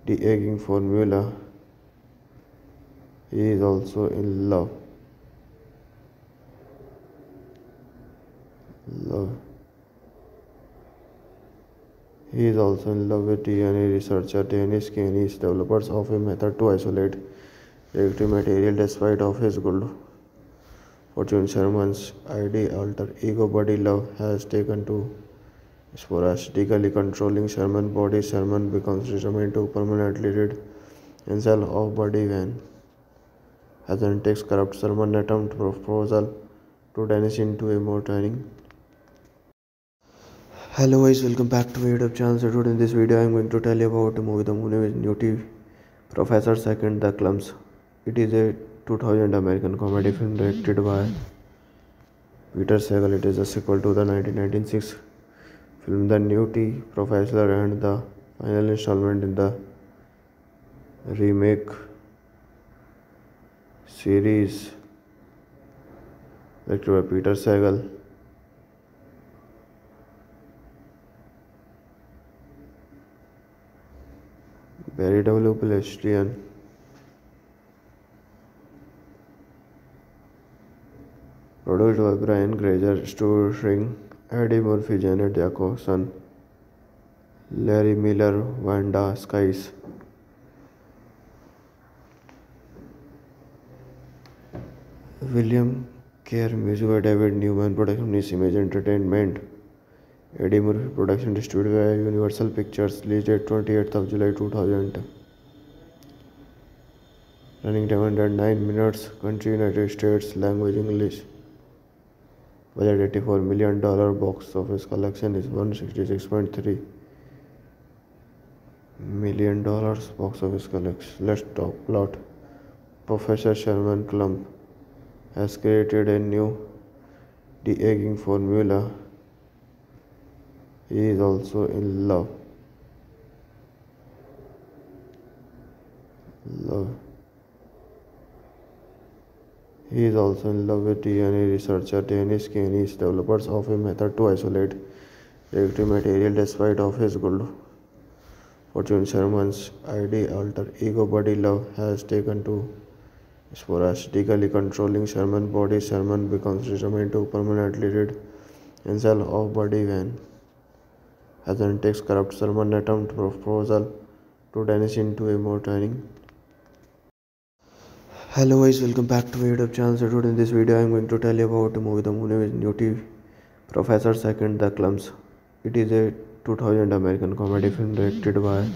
de-aging formula. He is also in love. Love. He is also in love with DNA researcher Denise Gaines, developers of a method to isolate reactive material despite of his good Fortune Sherman's ID alter ego Buddy Love has taken to sporadically controlling Sherman's body. Sherman becomes determined to permanently rid himself of Buddy when Agent takes corrupt Sherman attempt proposal to danish into a more training. Hello guys, welcome back to my YouTube channel. So today in this video I am going to tell you about a movie The with new TV Professor Second The Klumps. It is a 2000 American comedy film directed by Peter Segal. It is a sequel to the 1996 film The Nutty Professor and the final installment in the remake series directed by Peter Segal. Barry W. Pedestrian. Produced by Brian Grazer, starring Eddie Murphy, Janet Jacobson, Larry Miller, Wanda Sykes. William Kerr, music David Newman, production is Imagine Entertainment. Eddie Murphy production distributed by Universal Pictures, released date 28th of July 2000. Running time 109 minutes, country United States, language English. Budget 84 million dollar, box office collection is 166.3 million dollars, box office collection. Let's talk plot. Professor Sherman Klump has created a new de-aging formula he is also in love. Love. He is also in love with DNA researcher Denise Gaines, developers of a method to isolate reactive material despite of his good Fortune Sherman's ID alter ego Buddy Love has taken to sporadically controlling Sherman's body. Sherman becomes determined to permanently rid himself of Buddy when Agent takes corrupt Sherman attempt proposal to danish into a more training. Hello guys, welcome back to my YouTube channel. So today in this video I am going to tell you about the movie The Moon with new TV Professor Second The Klumps. It is a 2000 American comedy film directed by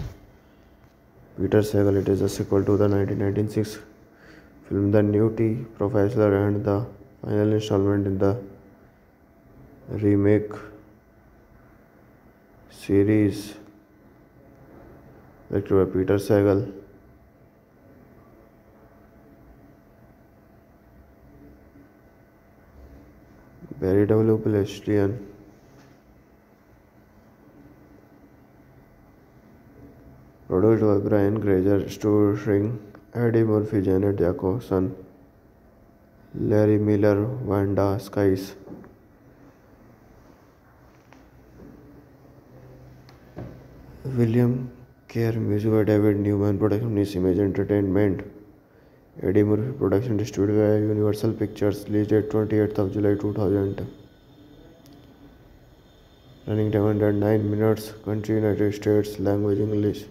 Peter Segal. It is a sequel to the 1996 film The Nutty Professor and the final installment in the remake series directed by Peter Segal. Barry W. Pedestrian. Produced by Brian Grazer, starring Eddie Murphy, Janet Jacobson, Larry Miller, Wanda Sykes. William Kerr, music by David Newman, production is Imagine Entertainment. Eddie Murphy production distributed by Universal Pictures, released date 28th of July 2000. Running time under 9 minutes, country United States, language English.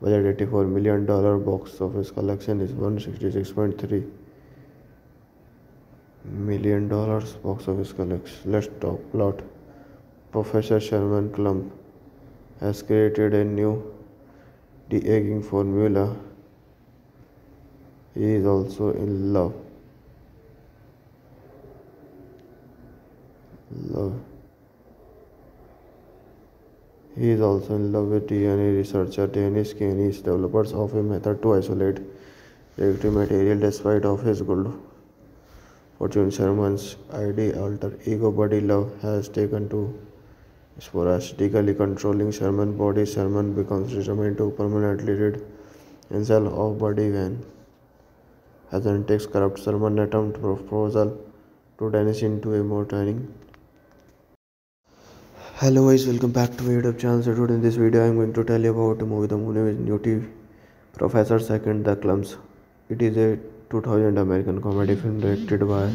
Budget 84 million dollar, box office collection is 166.3 million dollars, box office collection. Let's talk plot. Professor Sherman Klump has created a new de-aging formula. He is also in love. Love. He is also in love with DNA researcher Denise Gaines, developers of a method to isolate reactive material despite of his gold. Fortune Sherman's ID alter ego Buddy Love has taken to sporadically controlling Sherman's body. Sherman becomes determined to permanently rid himself of Buddy when Agent takes corrupt Sherman attempt proposal to danish into a more training. Hello guys, welcome back to my YouTube channel. So today in this video I am going to tell you about the movie The Moon with new TV Professor Second The Klumps. It is a 2000 American comedy film directed by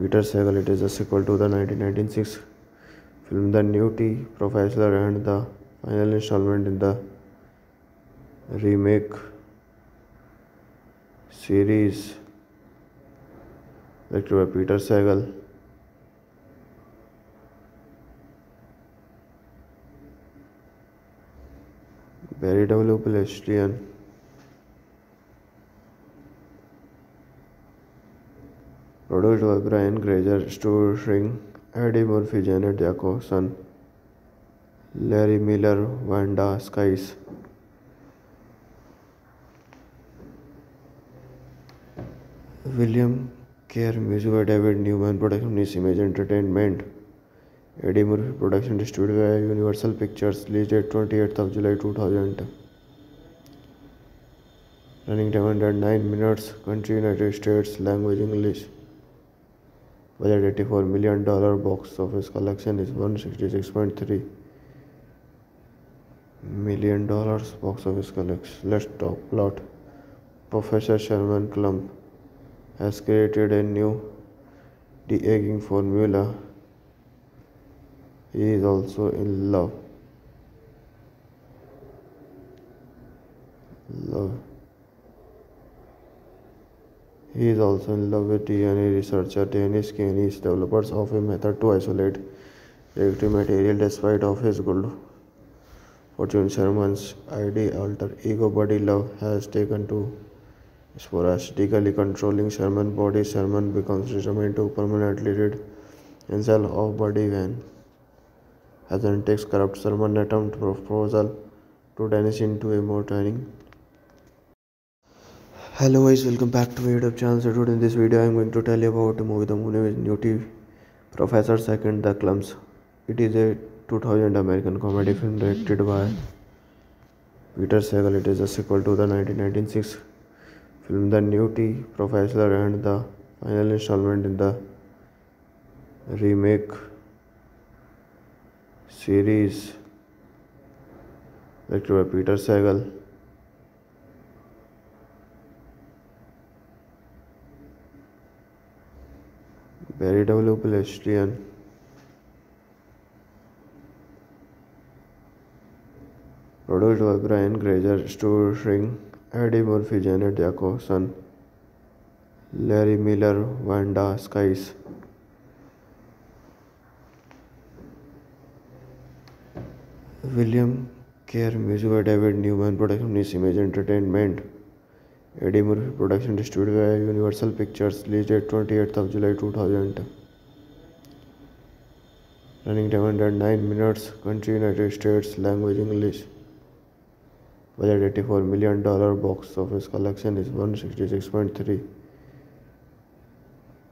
Peter Segal. It is a sequel to the 1996 film The Nutty Professor and the final installment in the remake series directed by Peter Segal. Barry W. Pedestrian. Produced by Brian Grazer, Stu String, Eddie Murphy, Janet Jackson, Larry Miller, Wanda Sykes. William Kerr, music by David Newman, production is Imagine Entertainment. Eddie Murphy production distributed by Universal Pictures, released date 28th of July 2000. Running time 109 minutes, country United States, language English. Budget 84 million dollar, box office collection is 166.3 million dollars, box office collection. Let's talk plot. Professor Sherman Klump has created a new de-aging formula. He is also in love. Love. He is also in love with DNA researcher Denise Gaines, is developers of a method to isolate reactive material despite of his good fortune. Sherman's ID alter ego Buddy Love has taken to sporadically controlling Sherman's body. Sherman becomes determined to permanently rid himself of Buddy when Hazen takes corrupt Sherman attempt proposal to Denise into a more training. Hello guys, welcome back to my YouTube channel. So today in this video I am going to tell you about the movie The Moon is Nutty Professor Second The Klumps. It is a 2000 American comedy film directed by Peter Segal. It is a sequel to the 1996 film The Nutty Professor and the final installment in the remake series directed by Peter Barry W. Pedestrian. Produced by Brian Grazer, Stu String, Eddie Murphy, Janet Jacobson, Larry Miller, Wanda Sykes. William Kerr, music by David Newman, production is Imagine Entertainment. Eddie Murphy production distributed by Universal Pictures, released date 28th of July 2000. Running time 109 minutes, country United States, language English. Budget 84 million dollar, box office collection is 166.3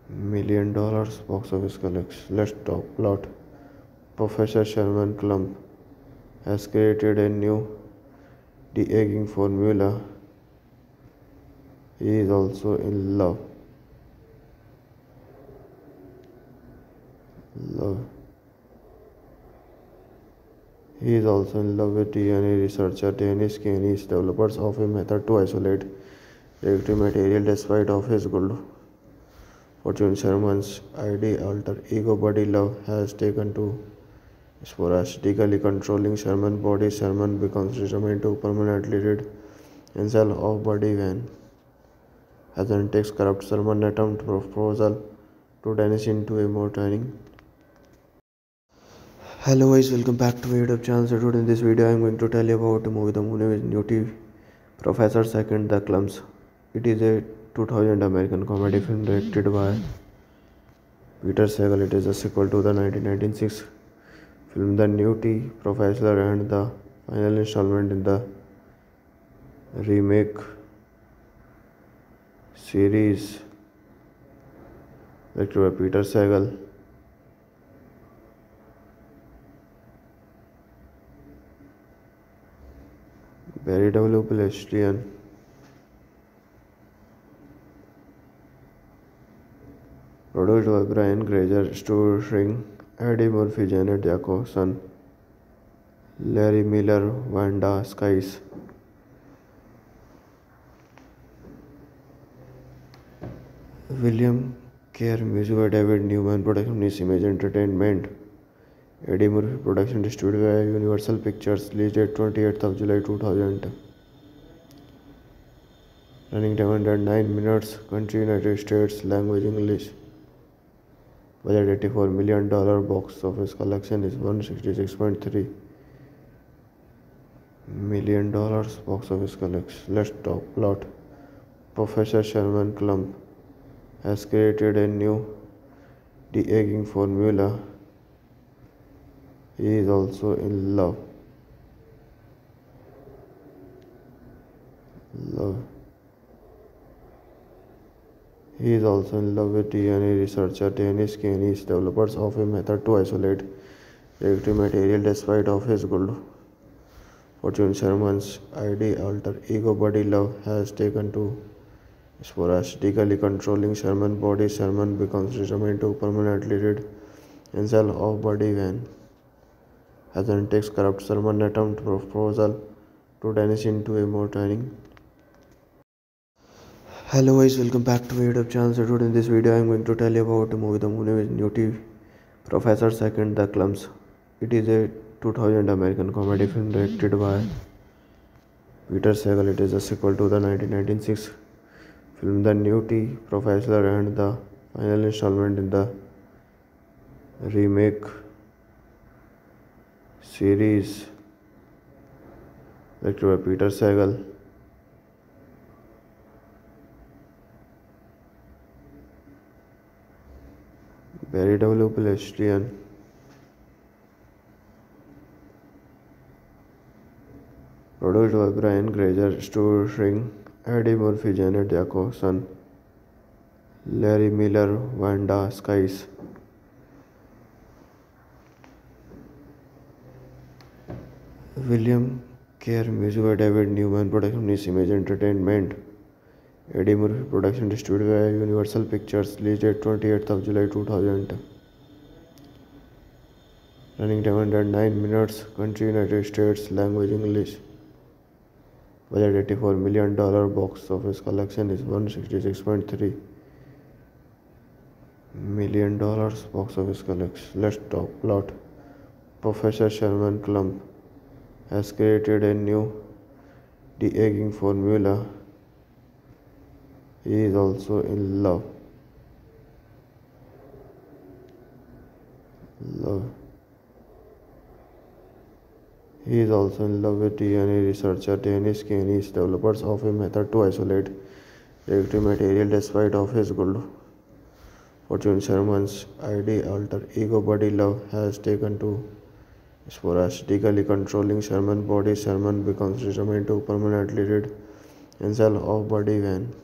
million dollars, box office collection. Let's talk plot. Professor Sherman Klump has created a new de-aging formula he is also in love. Love. He is also in love with DNA researcher Denise developers of a method to isolate reactive material despite of his good fortune. Sherman's ID alter ego Buddy Love has taken to sporadically controlling Sherman's body. Sherman becomes determined to permanently rid himself of Buddy when Hazen takes corrupt Sherman attempt proposal to Denise into a more training. Hello guys, welcome back to my YouTube channel. So today in this video I am going to tell you about the movie The Moon is Nutty Professor Second The Klumps. It is a 2000 American comedy film directed by Peter Segal. It is a sequel to the 1996 film The Nutty Professor and the final installment in the remake series directed by Peter Segal. Barry W. Pedestrian. Produced by Brian Grazer, Stuart String, Eddie Murphy, Janet Jacobson, Larry Miller, Wanda Sykes. William Kerr, music by David Newman, production is Imagine Entertainment. Eddie Murphy production distributed by Universal Pictures, released date 28th of July 2000. Running time under 9 minutes, country United States, language English. Budget 84 million dollar box office collection is 166.3 million dollars box office collection. Let's talk plot. Professor Sherman Klump has created a new de-aging formula. He is also in love. Love. He is also in love with DNA researcher Denise Gaines, developers of a method to isolate reactive material despite of his good fortune. Sherman's ID alter ego Buddy Love has taken to sporadically controlling Sherman body. Sherman becomes determined to permanently rid himself of Buddy when Hazen takes corrupt Sherman attempt proposal to Denise into a more training. Hello guys welcome back to my youtube channel. So today in this video i'm going to tell you about the movie the movie is nutty professor second the klumps. It is a 2000 american comedy film directed by peter segal it is a sequel to the 1996 film the nutty professor and the final installment in the remake series directed by peter segal Barry W. Pedestrian produced by Brian Grazer, starring Eddie Murphy Janet Jackson Larry Miller Wanda Sykes William Kerr music David Newman production Image Entertainment Eddie Murphy production distribute by Universal Pictures release date twenty eighth of July two thousand running time hundred nine minutes country United States language English 84 million dollar box office collection is 166.3 million dollars box office collection let's talk plot Professor Sherman Klump has created a new de-aging formula he is also in love. Love. He is also in love with DNA researcher Denise Gaines, developers of a method to isolate reactive material despite of his good fortune. Sherman's ID alter ego Buddy Love has taken to sporadically controlling Sherman's body. Sherman becomes determined to permanently rid himself of Buddy when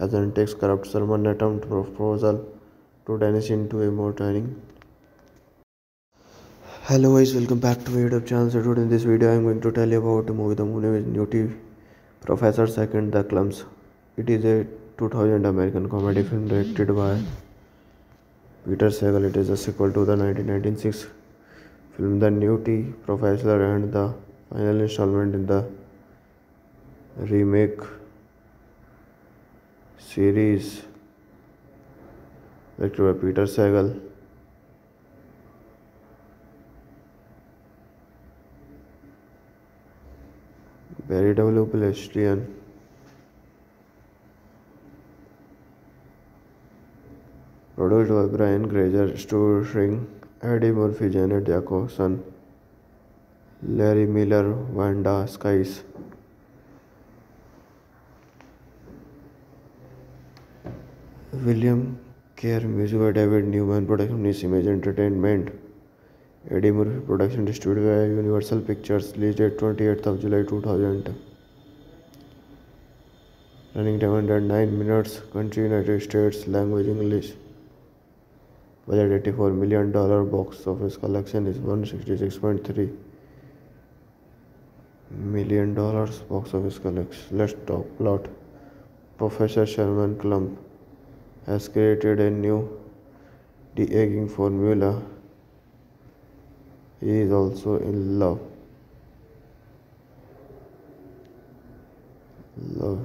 Hazen takes corrupt Sherman attempt proposal to Denise into a more training. Hello guys, welcome back to my YouTube channel. So today in this video I am going to tell you about the movie. The movie is Nutty Professor Second The Klumps. It is a 2000 American comedy film directed by Peter segal It is a sequel to the 1996 film The Nutty Professor and the final installment in the remake series directed by Peter Segal. Barry W. Pedestrian produced by Brian Grazer, starring Eddie Murphy, Janet Jackson, Larry Miller, Wanda Sykes. William Kerr, music by David Newman, production is Imagine Entertainment. Eddie Murphy production distributed by Universal Pictures, released date 28th of July 2000. Running time 109 minutes, country United States, language English. Budget 84 million dollar box office collection is 166.3 million dollars box office collection. Let's talk plot. Professor Sherman Klump has created a new de-aging formula. He is also in love. Love.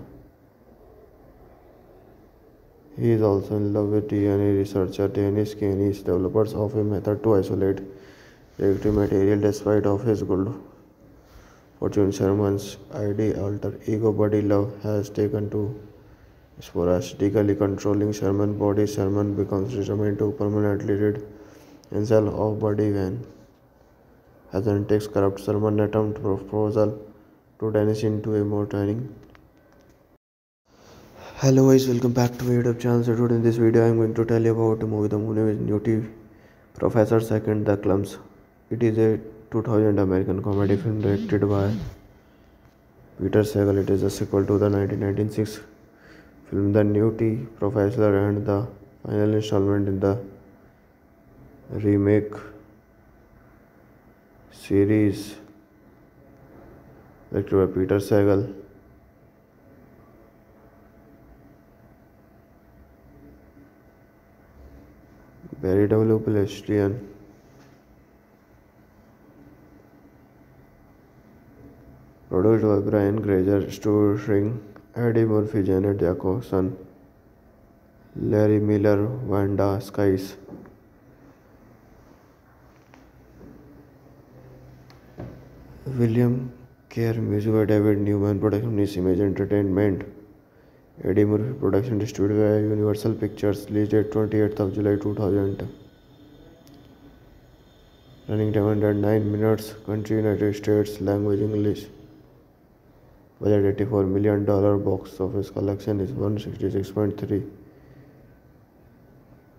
He is also in love with DNA researcher Denise Gaines, developers of a method to isolate reactive material despite of his good fortune. Sherman's ID alter ego Buddy Love has taken to sporadically controlling Sherman body. Sherman becomes determined to permanently rid himself of Buddy when Hazan takes corrupt Sherman attempt proposal to Denise into a more training. Hello guys, welcome back to my YouTube channel. So today in this video I am going to tell you about the movie The Moon is Nutty Professor Second The Klumps. It is a 2000 American comedy film directed by Peter Segal. It is a sequel to the 1996 film The Nutty Professor and the final installment in the remake series directed by Peter Segal. Barry W. Pedestrian. Produced by Brian Grazer, starring Eddie Murphy, Janet Jackson, Larry Miller, Wanda Sykes. William Kerr, music by David Newman, production is Imagine Entertainment. Eddie Murphy production distributed by Universal Pictures, released date 28th of July 2000. Running time under 9 minutes, country United States, language English. Budget 84 million dollar, box office collection is 166.3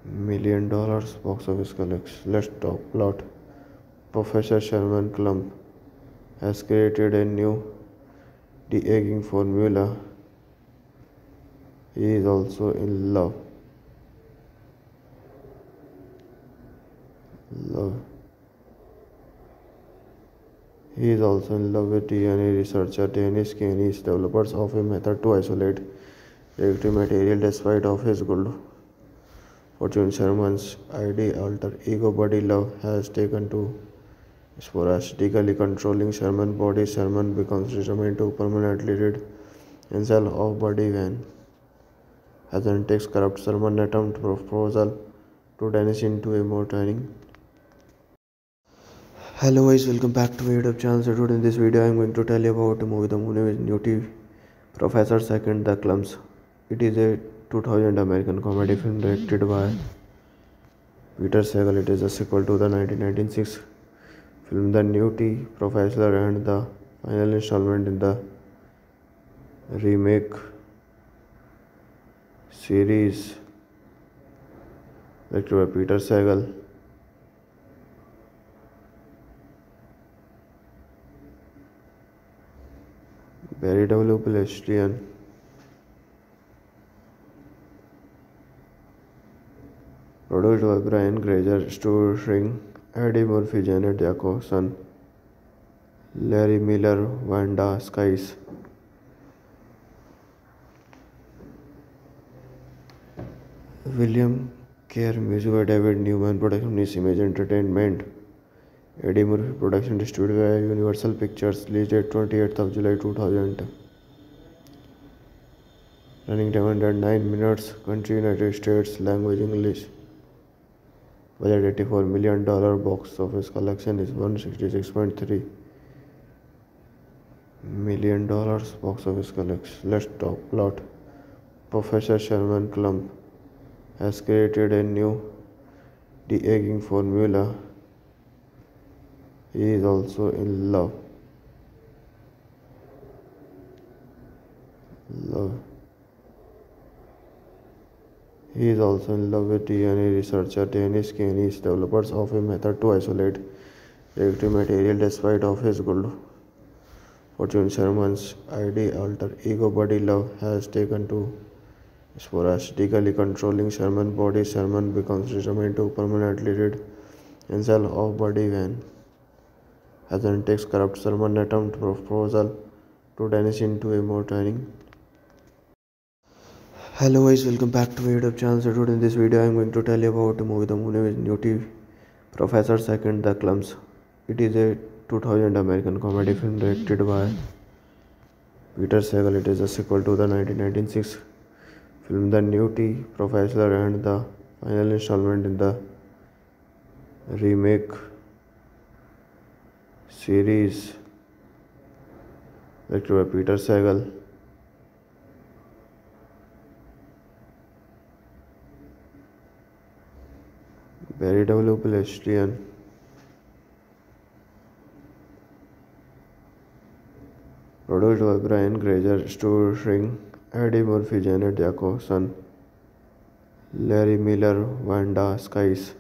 million dollars, box office collection. Let's talk plot. Professor Sherman Klump has created a new de-aging formula he is also in love. Love. He is also in love with DNA researcher Denise Gaines, developers of a method to isolate reactive material despite of his good fortune. Sherman's ID alter ego Buddy Love has taken to sporadically controlling Sherman body. Sherman becomes determined to permanently rid himself of Buddy when Hazan takes corrupt Sherman attempt proposal to Denise into a more training. Hello guys, welcome back to YouTube channel. So today in this video I am going to tell you about the movie The Moon is Nutty Professor Second The Klumps. It is a 2000 American comedy film directed by Peter segal It is a sequel to the 1996 film The Nutty Professor and the final installment in the remake series directed by Peter Segal. Barry W. Pedestrian. Produced by Brian Grazer, starring Eddie Murphy, Janet Jackson, Larry Miller, Wanda Sykes. William Kerr, music by David Newman, production is Imagine Entertainment. Eddie Murphy production distributed by Universal Pictures, released date 28th of July 2000. Running time under 9 minutes, country United States, language English. Budget 84 million dollar, box office collection is 166.3 million dollars, box office collection. Let's talk plot. Professor Sherman Klump has created a new de-aging formula. He is also in love. Love. He is also in love with DNA researcher Denise Gaines, developers of a method to isolate reactive material despite of his good fortune. Sherman's ID alter ego Buddy Love has taken to sporadically controlling Sherman body. Sherman becomes determined to permanently rid himself of Buddy when Hazan takes corrupt Sherman attempt proposal to Denise into a more training. Hello guys, welcome back to my YouTube channel. So today in this video I am going to tell you about the movie The Moon is Nutty Professor Second The Klumps. It is a 2000 American comedy film directed by Peter segal It is a sequel to the 1996 film The Nutty Professor and the final installment in the remake series directed by Peter Segal. Barry W. Pedestrian. Produced by Brian Grazer, starring Eddie Murphy, Janet Jackson, Larry Miller, Wanda Sykes.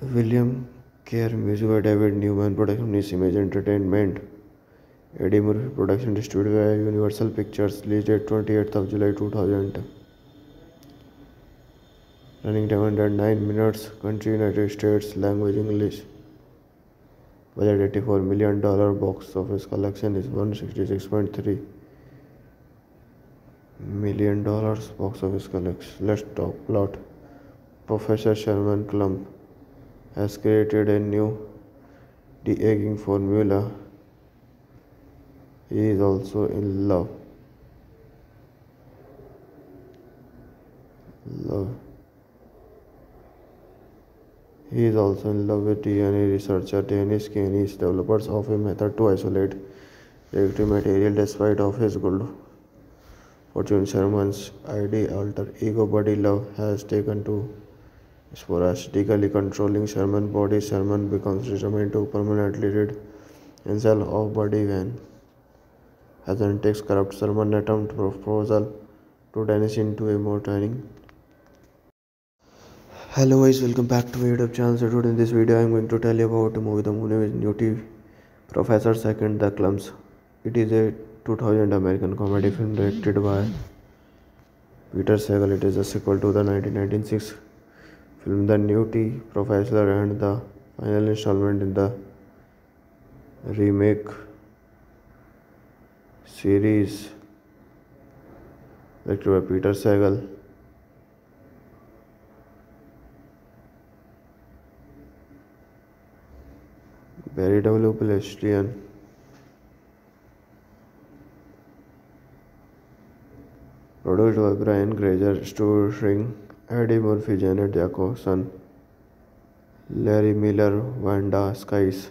William Kerr, music by David Newman, production is Imagine Entertainment. Eddie Murphy production distributed by Universal Pictures, released date 28th of July 2000. Running time 109 minutes, country United States, language English. Budget 84 million dollar, box office collection is 166.3 million dollars, box office collection. Let's talk plot. Professor Sherman Klump has created a new de-aging formula. He is also in love. Love. He is also in love with DNA researcher Denise Gaines, developers of a method to isolate reactive material despite of his good fortune. Sherman's ID alter ego Buddy Love has taken to sporadically controlling Sherman body. Sherman becomes determined to permanently rid himself of Buddy Van. Hassan takes corrupt Sherman attempt proposal to Denise into a more training. Hello guys, welcome back to my YouTube channel. So today in this video I am going to tell you about the movie The Moon is Nutty Professor Second The Klumps. It is a 2000 American comedy film directed by Peter Segal. It is a sequel to the 1996 film The Nutty Professor and the final installment in the remake series directed by Peter Segal. Barry W. Pedestrian. Produced by Brian Grazer, starring Eddie Murphy, Janet Jackson, Larry Miller, Wanda Sykes.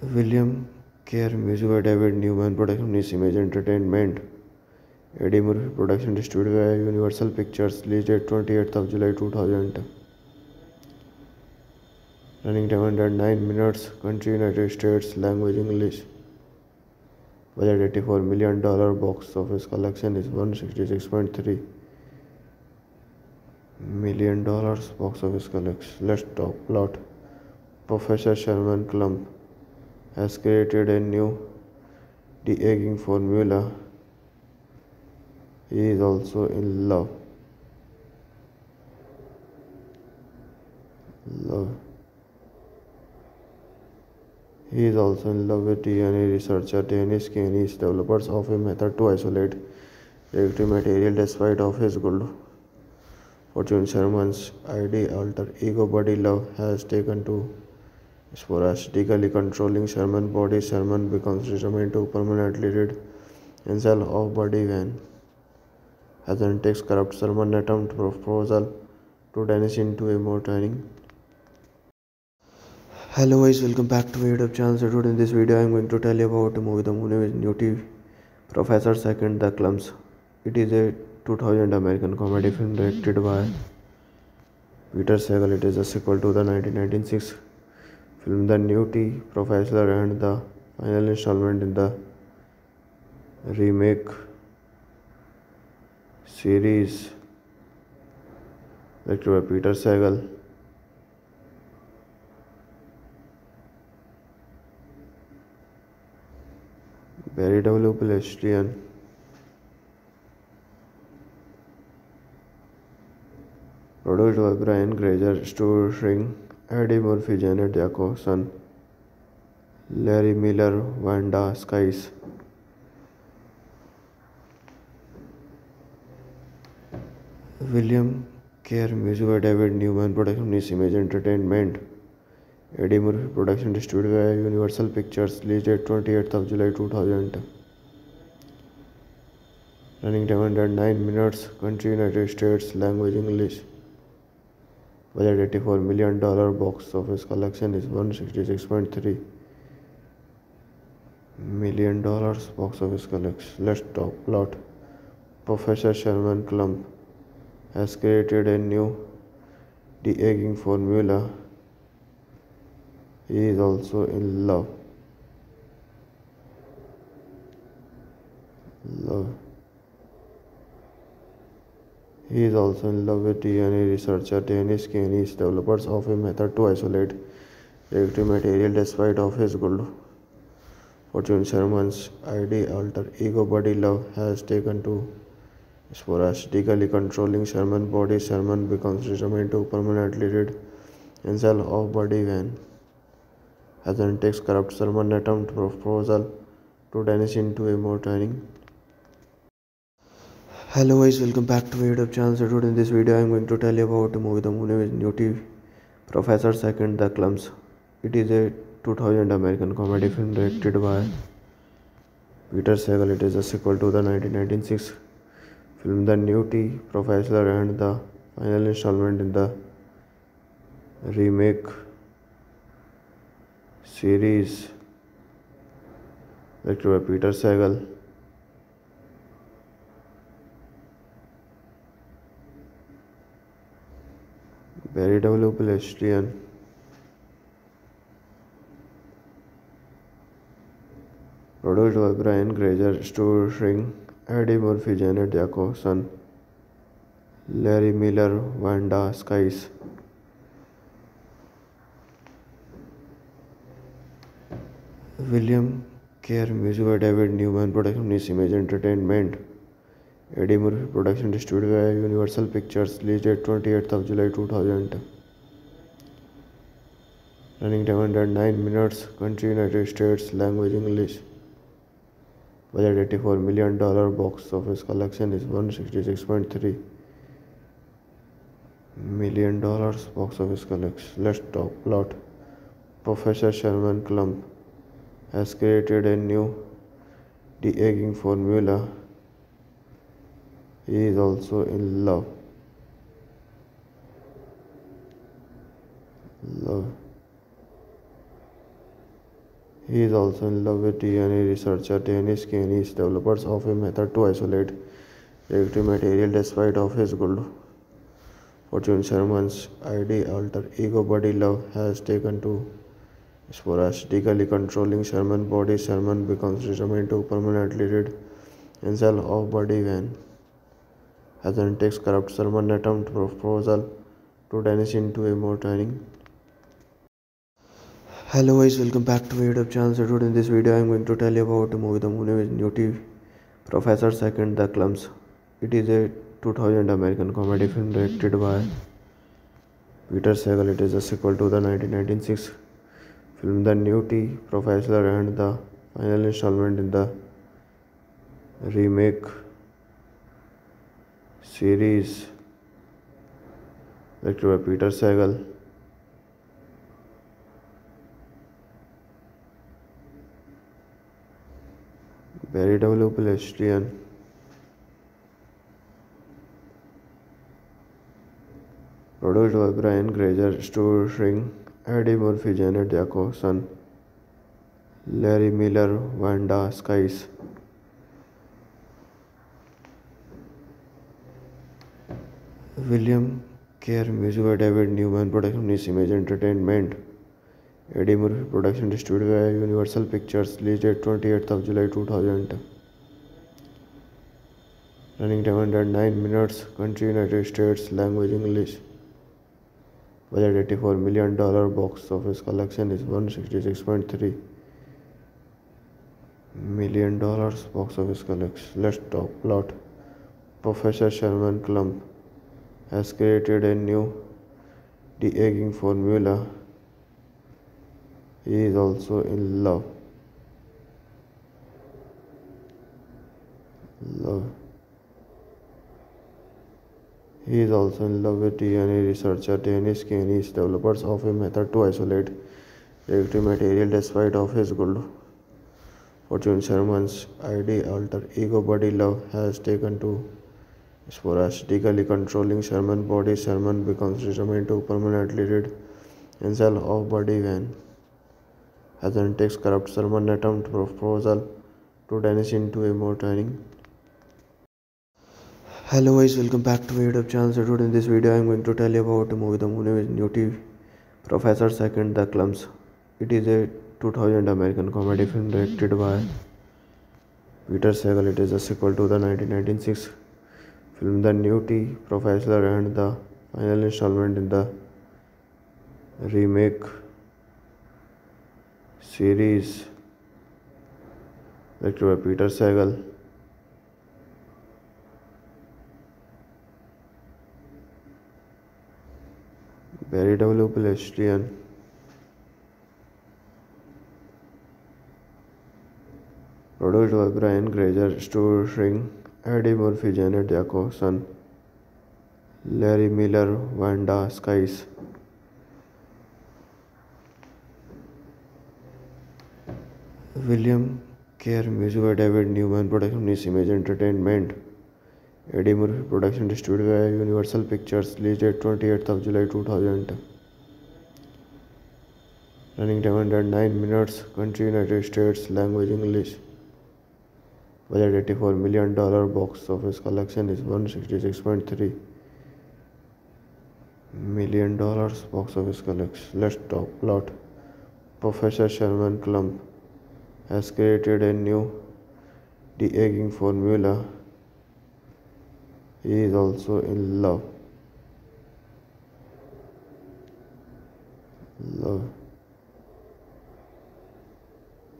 William Kerr, music by David Newman, production is Imagine Entertainment. Eddie Murphy production distributed by Universal Pictures, released date 28th of July 2000. Running time 109 minutes, country United States, language English. Budget 84 million dollar, box office collection is 166.3 million dollars, box office collection. Let's talk plot. Professor Sherman Klump has created a new de-aging formula he is also in love. Love. He is also in love with DNA researcher Denise Gaines, developers of a method to isolate reactive material despite of his good fortune. Sherman's ID alter ego buddy love has taken to sporadically controlling Sherman body. Sherman becomes determined to permanently rid himself of Buddy Van. Hassan takes corrupt Sherman attempt proposal to Denise into a more training. Hello guys, welcome back to my YouTube channel. So today in this video I am going to tell you about the movie The Moon is Nutty Professor Second The Klumps. It is a 2000 American comedy film directed by Peter Segal. It is a sequel to the 1996 film The Nutty Professor and the final installment in the remake series directed by Peter Segal. Barry W. Pedestrian. Produced by Brian Grazer, starring Eddie Murphy Janet Jackson Larry Miller Wanda Sykes William Kerr music David Newman production is Image Entertainment Eddie Murphy production distribute गया Universal Pictures release date twenty eighth of July two thousand running time hundred nine minutes country United States language English Budget 84 million dollar, box office collection is 166.3 million dollars box office collection. Let's talk plot. Professor Sherman Klump has created a new de-aging formula. He is also in love. Love. He is also in love with DNA researcher Denise Gaines, developers of a method to isolate reactive material despite of his gold. Fortune Sherman's ID alter ego Buddy Love has taken to sporadically controlling Sherman body. Sherman becomes determined to permanently rid himself of Buddy when Hazen takes corrupt Sherman attempt proposal to Denise into a more training hello guys welcome back to my youtube channel. So today in this video i'm going to tell you about the movie the movie is nutty professor second the klumps. It is a 2000 american comedy film directed by peter segal it is a sequel to the 1996 film the nutty professor and the final installment in the remake series directed by peter segal Barry W. Pedestrian Produced by Brian Grazer, starring Eddie Murphy, Janet Jackson, Larry Miller, Wanda Sykes. William Kerr, music by David Newman, production is Imagine Entertainment. Eddie production distributed by Universal Pictures released date 28th of July 2000 running time 109 minutes country United States language English. Budget 84 million dollar box office collection is 166.3 million dollars box office collection. Let's talk plot Professor Sherman Klump has created a new de-aging formula he is also in love. Love. He is also in love with DNA researcher Denise Gaines, developers of a method to isolate reactive material despite of his good Fortune Sherman's ID alter ego Buddy Love has taken to sporadically controlling Sherman body. Sherman becomes determined to permanently rid himself of Buddy when Hazen takes corrupt Sherman attempt proposal to Denise into a more training. Hello guys, welcome back to my YouTube channel. So today in this video I am going to tell you about the movie. The movie is Nutty Professor Second The Klumps. It is a 2000 American comedy film directed by Peter Segal. It is a sequel to the 1996 film The Nutty Professor and the final installment in the remake series directed by Peter Segal. Barry W. Pedestrian. Produced by Brian Grazer, starring Eddie Murphy, Janet Jackson, Larry Miller, Wanda Sykes. William Kerr, music by David Newman, production is Imagine Entertainment. Eddie Murphy production distributed by Universal Pictures, released date 28th of July 2000. Running time under 9 minutes, country United States, language English. Budget 84 million dollar box office collection is 166.3 million dollars box office collection. Let's talk plot. Professor Sherman Klump has created a new de-aging formula. He is also in love. Love. He is also in love with DNA researcher Denise Gaines, developers of a method to isolate reactive material despite of his gold. Fortune Sherman's ID alter ego Buddy Love has taken to sporadically controlling Sherman body. Sherman becomes determined to permanently rid himself of Buddy when Hazan takes corrupt Salman attempt proposal to Danish into a more training. Hello guys, welcome back to my YouTube channel. So today in this video, I am going to tell you about the movie The Moon with Nutty Professor Second The Klumps. It is a 2000 American comedy film directed by Peter Segal. It is a sequel to the 1996 film The Nutty Professor and the final installment in the remake series directed by Peter Segal. Barry W. Pedestrian. Produced by Brian Grazer, starring Eddie Murphy, Janet Jackson, Larry Miller, Wanda Sykes. William Kerr, music by David Newman, production is Imagine Entertainment. Eddie Murphy production distributed by Universal Pictures, released date 28th of July 2000. Running time 109 minutes, country United States, language English. Budget 84 million dollar, box office collection is 166.3 million dollars, box office collection. Let's talk plot. Professor Sherman Klump has created a new de-aging formula. He is also in love. Love.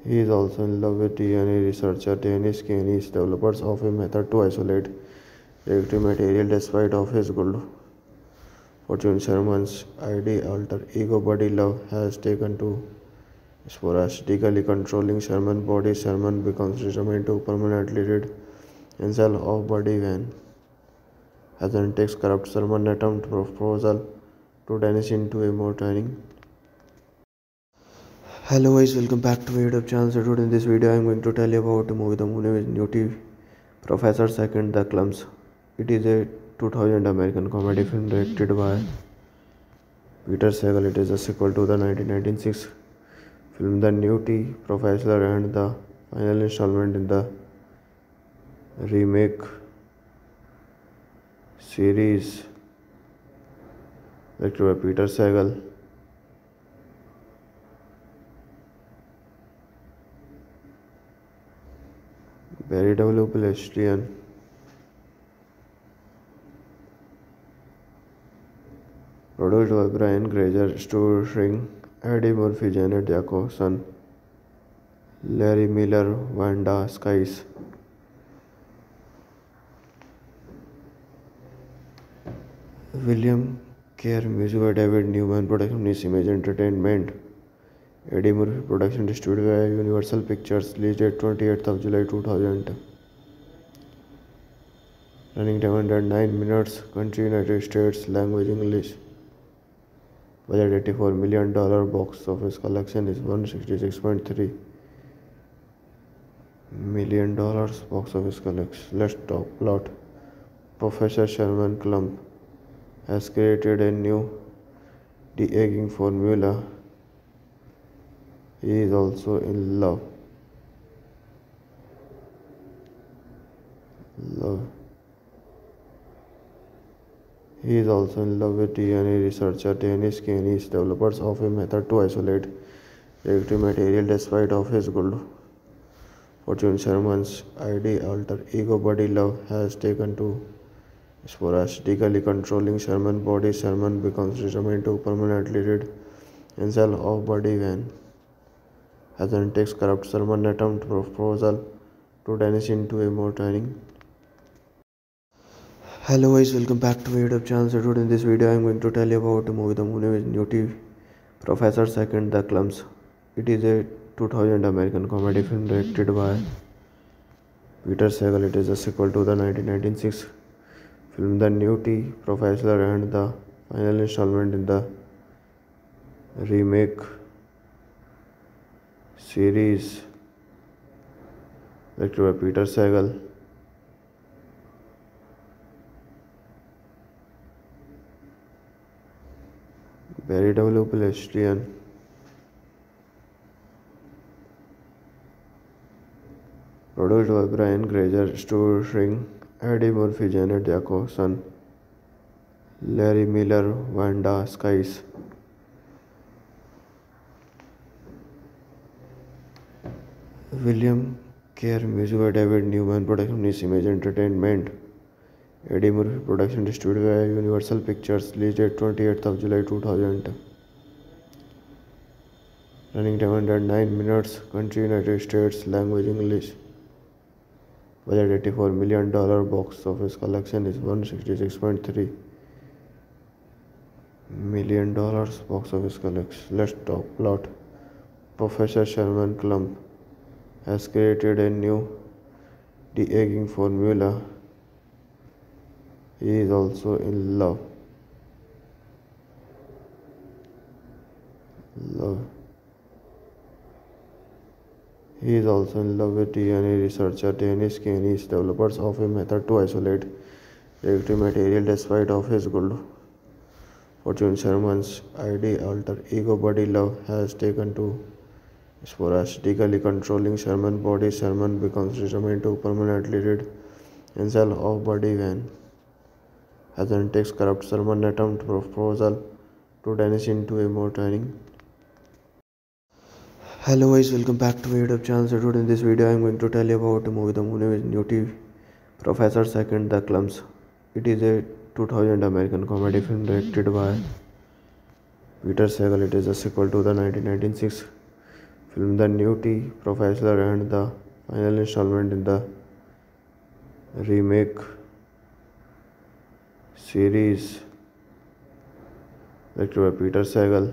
He is also in love with DNA researcher Denise Gaines, developers of a method to isolate reactive material despite of his good fortune. Sherman's ID alter ego Buddy Love has taken to sporadically controlling Sherman's body. Sherman becomes determined to permanently rid himself of Buddy when Hazan takes corrupt Sherman attempt proposal to Denise into a more training. Hello guys, welcome back to my YouTube channel. So today in this video, I am going to tell you about the movie The Moon with Nutty Professor Second The Klumps. It is a 2000 American comedy film directed by Peter segal It is a sequel to the 1996 film The Nutty Professor and the final installment in the remake series directed by Peter Segal. Barry W. Pedestrian. Produced by Brian Grazer, starring Eddie Murphy, Janet Jackson, Larry Miller, Wanda Sykes. William Kerr, music by David Newman, production is Imagine Entertainment. Eddie Murphy production distributed by Universal Pictures, released date 28th of July 2000. Running time 109 minutes, country United States, language English. Budget 84 million dollar, box office collection is 166.3 million dollars, box office collection. Let's talk plot. Professor Sherman Klump has created a new de-aging formula he is also in love. Love. He is also in love with DNA researcher Denise Gaines, developers of a method to isolate reactive material despite of his good fortune. Sherman's ID alter ego Buddy Love has taken to sporadically controlling Sherman's body. Sherman becomes determined to permanently rid himself of Buddy when Hazan takes corrupt Sherman attempt proposal to Denise into a more training. Hello guys, welcome back to my YouTube channel. So today in this video, I am going to tell you about the movie The Moon with Nutty Professor Second The Klumps. It is a 2000 American comedy film directed by Peter Segal. It is a sequel to the 1996 film The Nutty Professor and the final installment in the remake series directed by Peter Segal. Very developable Austrian. Produced by Brian Grazer, starring Eddie Murphy, Janet Jackson, Larry Miller, Wanda Sykes. William Kerr, music by David Newman, production is Imagine Entertainment. Eddie Murphy production distributed by Universal Pictures, released date 28th of July 2000. Running time 109 minutes, country United States, language English. Budget 84 million dollar, box office collection is 166.3 million dollars, box office collection. Let's talk plot. Professor Sherman Klump has created a new de-aging formula. He is also in love. Love. He is also in love with DNA researcher Denise Gaines, developers of a method to isolate reactive material despite of his good fortune. Sherman's ID alter ego Buddy Love has taken to sporadically controlling Sherman's body. Sherman becomes determined to permanently rid himself of Buddy when Hazen takes corrupt Sherman attempt proposal to Denise into a more training. Hello guys welcome back to my youtube channel. So today in this video i'm going to tell you about the movie the movie is nutty professor second the klumps. It is a 2000 american comedy film directed by peter segal it is a sequel to the 1996 film the nutty professor and the final installment in the remake series directed by peter segal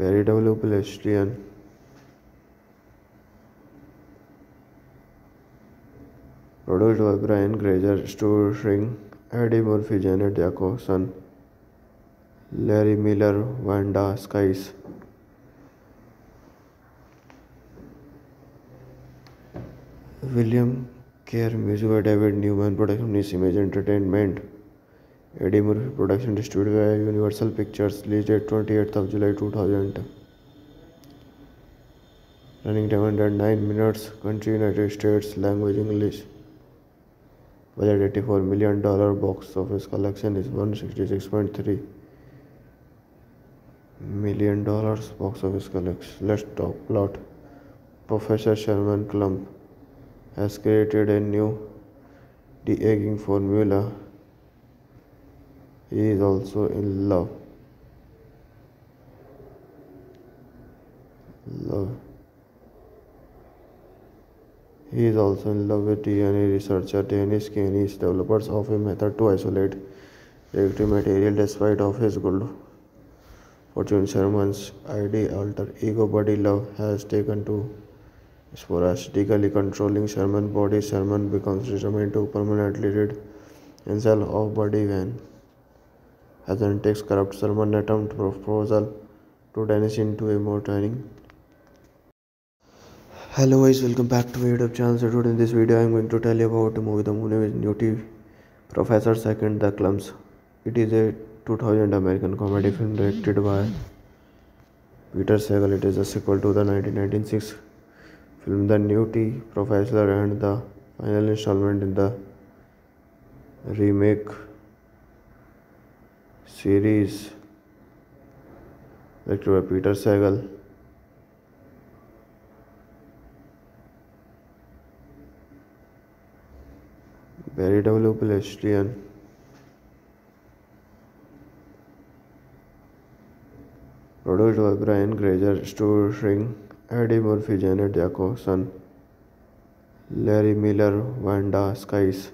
Barry W. Pedestrian Produced by Brian Grazer, starring Eddie Murphy, Janet Jackson, Larry Miller, Wanda Sykes. William Kerr, music by David Newman, production is Imagine Entertainment. Eddie Murphy production distributed by Universal Pictures, released date 28th of July 2000. Running time 109 minutes, country United States, language English. Budget 84 million dollar, box office collection is 166.3 million dollars, box office collection. Let's talk plot. Professor Sherman Klump has created a new de-aging formula he is also in love. Love. He is also in love with DNA researcher Denise Gaines, developers of a method to isolate reactive material despite of his good fortune. Sherman's ID alter ego Buddy Love has taken to sporadically controlling Sherman's body. Sherman becomes determined to permanently rid himself of Buddy when Hazen takes corrupt Sherman attempt proposal to Denise into a more training. Hello guys, welcome back to my YouTube channel. So today in this video, I'm going to tell you about the movie. The movie is Nutty Professor Second the Klumps. It is a 2000 American comedy film directed by Peter Segal. It is a sequel to the 1996 film The Nutty Professor and the final installment in the remake series directed by Peter Segal. Barry W. Pedestrian. Produced by Brian Grazer, starring Eddie Murphy, Janet Jackson, Larry Miller, Wanda Sykes.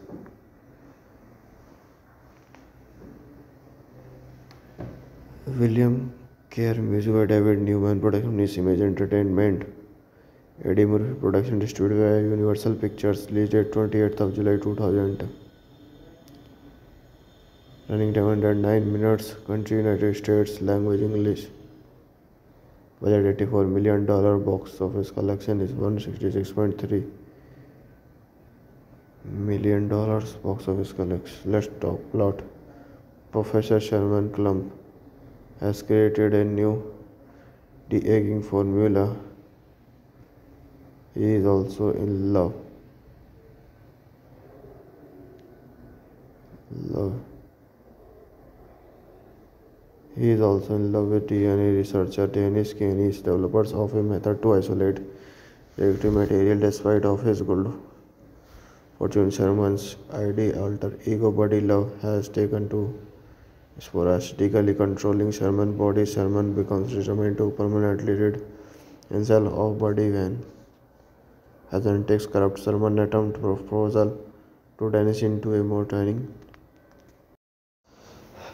William Kerr, music by David Newman, production is Imagine Entertainment. Eddie Murphy production distributed by Universal Pictures, released date 28th of July 2000. Running time 109 minutes, country United States, language English. Budget 84 million dollar, box office collection is 166.3 million dollars, box office collection. Let's talk plot. Professor Sherman Klump has created a new de-aging formula. He is also in love. Love. He is also in love with DNA researcher Denise Gaines's developers of a method to isolate reactive material despite of his good fortune. Sherman's ID alter ego Buddy Love has taken to sporadically controlling Sherman's body. Sherman becomes determined to permanently rid himself of Buddy when Hazen takes corrupt Sherman attempt proposal to Denise into a more training.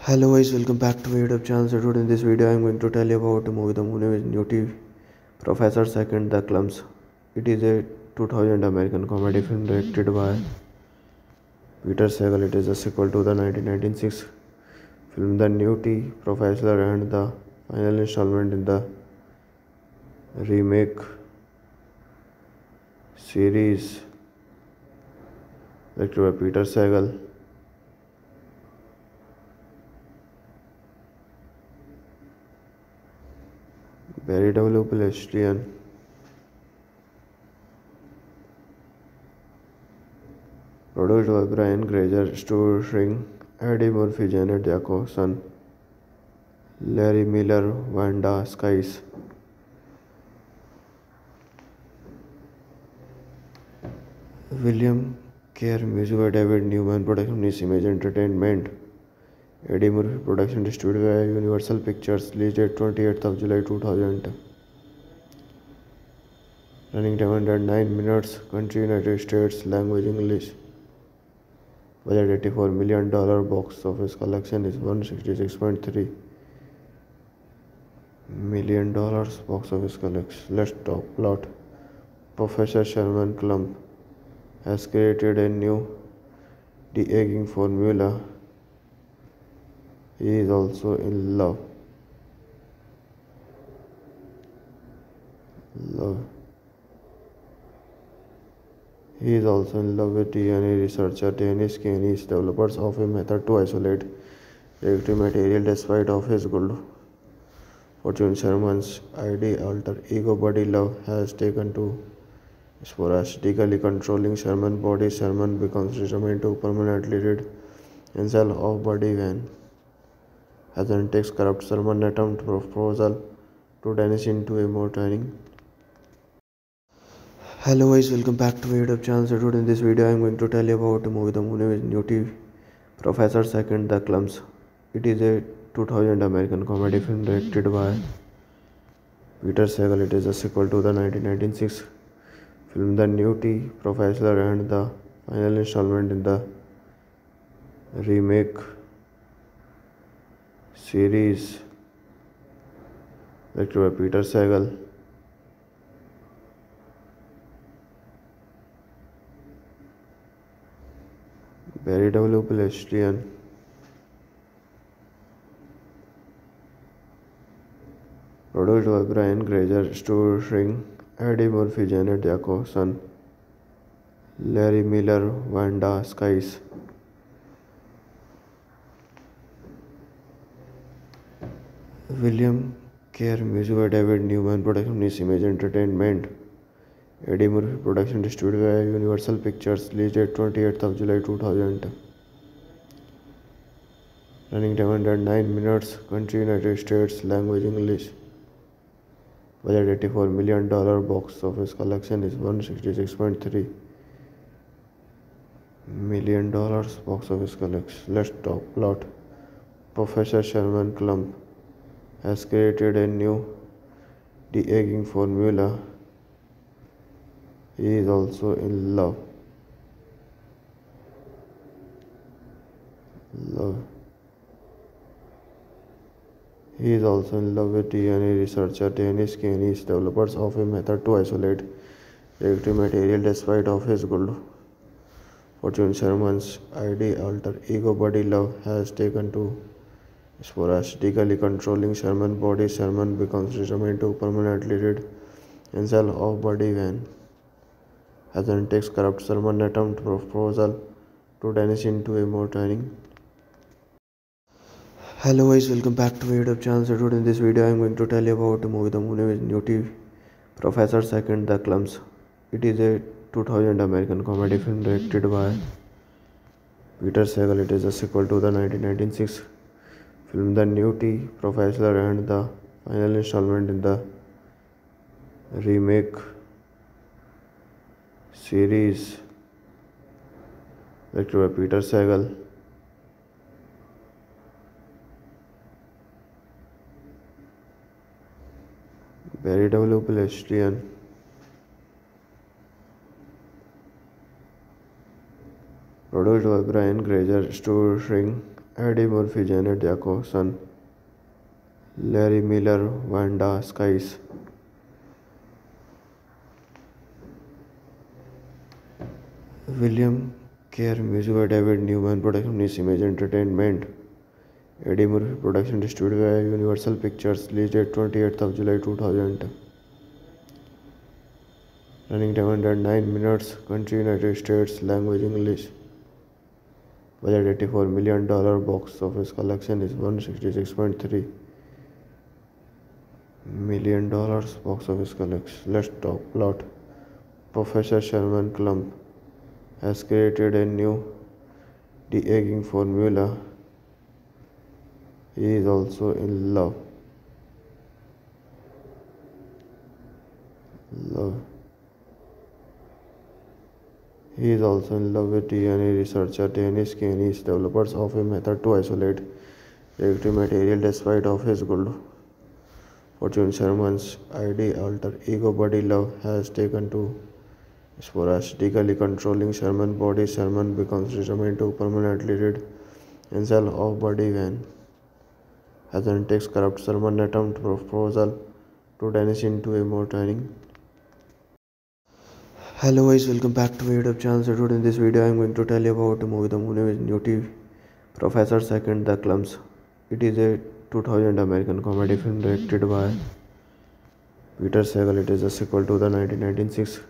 Hello guys, welcome back to my YouTube channel. So today in this video I am going to tell you about the movie The Moon with Nutty Professor Second The Klumps. It is a 2000 American comedy film directed by Peter Segal. It is a sequel to the 1996 film The Nutty Professor and the final installment in the remake series directed by Peter Segal. Barry W. Pedestrian. Produced by Brian Grazer, starring Eddie Murphy, Janet Jackson, Larry Miller, Wanda Sykes. William Kerr, music by David Newman, production is Image Entertainment. Eddie Murphy production distributed by Universal Pictures released date 28th of July 2000 running time 109 minutes country United States language English. Budget 84 million dollar box office collection is 166.3 million dollars box office collection. Let's talk plot Professor Sherman Klump has created a new de-aging formula he is also in love. Love. He is also in love with DNA researcher Denise Gaines developers of a method to isolate reactive material despite of his good fortune. Sherman's ID alter ego Buddy Love has taken to sporadically controlling Sherman's body. Sherman becomes determined to permanently rid himself of Buddy when takes corrupt Sherman attempt proposal to Denise into a more training. Hello guys, welcome back to my YouTube channel. So today in this video I am going to tell you about the movie The Moon with Nutty Professor Second The Klumps. It is a 2000 American comedy film directed by Peter Segal. It is a sequel to the 1996 film The Nutty Professor and the final installment in the remake series directed by Peter Segal. Barry W. Pedestrian. Produced by Brian Grazer, starring Eddie Murphy, Janet Jackson, Larry Miller, Wanda Sykes. William Kerr, music by David Newman, production is Image Entertainment. Eddie Murphy production distributed by Universal Pictures released date 28th of July 2000 running time 109 minutes country United States language English 84 million dollar box office collection is 166.3 million dollars box office collection let's talk plot Professor Sherman Klump has created a new de-aging formula. He is also in love. Love. He is also in love with DNA researcher Denise Gaines developers of a method to isolate reactive material despite of his good fortune. Sherman's ID alter ego Buddy Love has taken to sporadically controlling Sherman's body. Sherman becomes determined to permanently rid himself of Buddy when Hazen takes corrupt Sherman attempt proposal to Denise into a more training. Hello guys, welcome back to YouTube channel. So today in this video I am going to tell you about the movie The with Nutty Professor Second The Klumps. It is a 2000 American comedy film directed by Peter segal It is a sequel to the 1996 film The Nutty Professor and the final installment in the remake series directed by Peter Segal. Barry W. Pedestrian. Produced by Brian Grazer, starring Eddie Murphy, Janet Jacobson, Larry Miller, Wanda Sykes. William Kerr, music by David Newman, production is Image Entertainment. Eddie Murphy production distribute गया Universal Pictures released twenty eight of July two thousand running time hundred nine minutes country United States language English budget eighty four million dollar box office collection is one sixty six point three million dollar box office collection let's professor Sherman Klump has created a new de aging formula he is also in love. Love. He is also in love with DNA researcher Denise Gaines, developers of a method to isolate reactive material despite of his good fortune. Sherman's ID alter ego Buddy Love has taken to sporadically controlling Sherman's body. Sherman becomes determined to permanently rid himself of Buddy when Hassan takes corrupt Sherman attempt proposal to Denise into a more training. Hello guys, welcome back to my YouTube channel. So today in this video I am going to tell you about the movie The with Nutty Professor Second The Klumps. It is a 2000 American comedy film directed by Peter Segal. It is a sequel to the 1996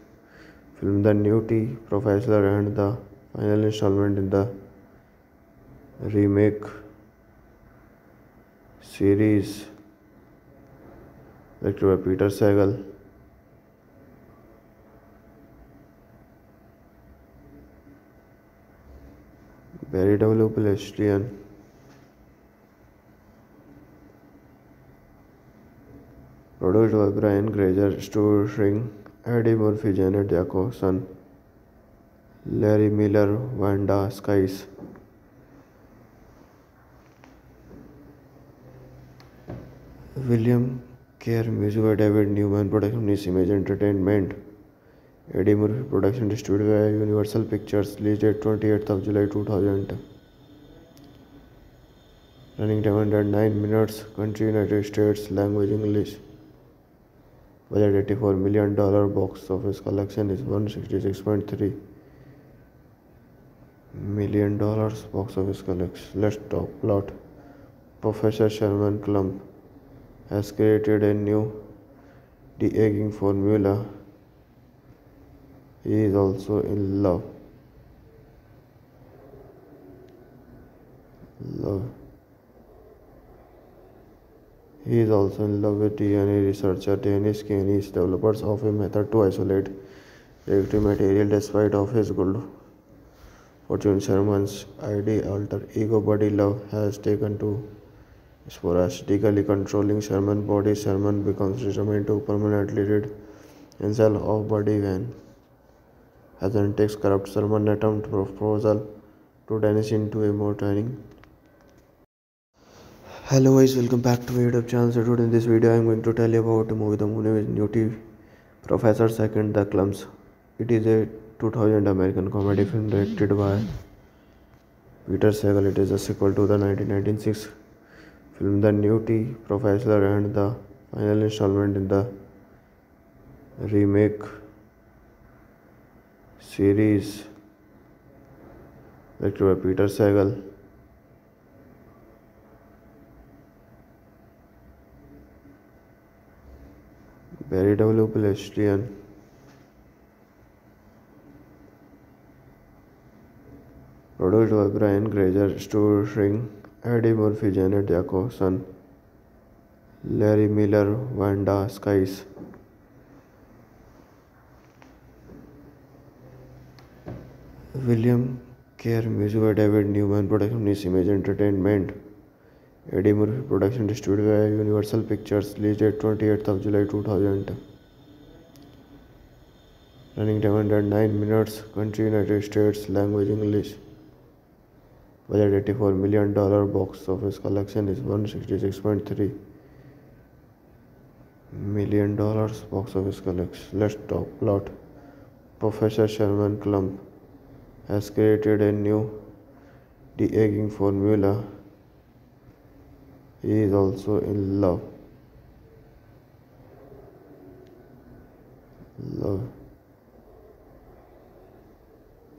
film The Nutty Professor and the final installment in the remake series directed by Peter Segal. Barry W. Pedestrian. Produced by Brian Grazer, starring Eddie Murphy, Janet Jacobson, Larry Miller, Wanda Sykes. William Kerr, music by David Newman, production is Image Entertainment. Eddie Murphy production distributed by Universal Pictures, released date 28th of July 2000. Running time 109 minutes, country United States, language English. Budget 84 million dollar box office collection is 166.3 million dollars box office collection. Let's talk plot. Professor Sherman Klump has created a new de-aging formula. He is also in love. Love. He is also in love with DNA researcher Denise Gaines, developers of a method to isolate reactive material despite of his good fortune. Sherman's ID alter ego Buddy Love has taken to sporadically controlling Sherman's body, Sherman becomes determined to permanently rid himself of Buddy when Hassan takes corrupt Sherman attempt proposal to Denise into a more training. Hello guys, welcome back to my YouTube channel. So today in this video I am going to tell you about the movie The Moon with Nutty Professor Second The Klumps. It is a 2000 American comedy film directed by Peter Segal. It is a sequel to the 1996 film The Nutty Professor and the final installment in the remake series directed by Peter Segal. Barry W. Pedestrian. Produced by Brian Grazer, starring Eddie Murphy Janet Jackson Larry Miller Wanda Sykes William Kerr music David Newman production is Image Entertainment Eddie Murphy production distribute by Universal Pictures release date twenty eighth of July two thousand running time hundred nine minutes country United States language English Budget 84 million dollar, box office collection is 166.3 million dollars, box office collection. Let's talk plot. Professor Sherman Klump has created a new de-aging formula. He is also in love. Love.